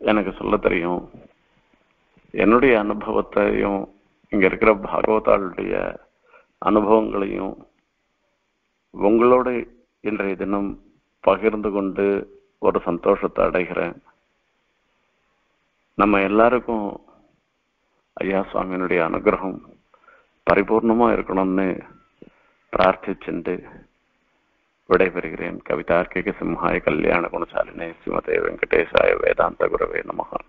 எனக்கு சொல்ல தெரியும். என்னுடைய அனுபவத்தையும் இங்க இருக்கிற பாகவதாளுடைய அனுபவங்களையும் உங்களோட இன்றைய தினம் பகிர்ந்து கொண்டு ஒரு சந்தோஷத்தை அடைகிறேன். நம்ம எல்லாருக்கும் ஐயா சுவாமியினுடைய அனுகிரகம் பரிபூர்ணமா இருக்கணும்னு பிரார்த்திச்சுண்டு விடைபெறுகிறேன். கவிதார்க்கிக சிம்ஹாய கல்யாண குணசாலினே ஸ்ரீமதே வெங்கடேசாய வேதாந்த குரவே நமகான்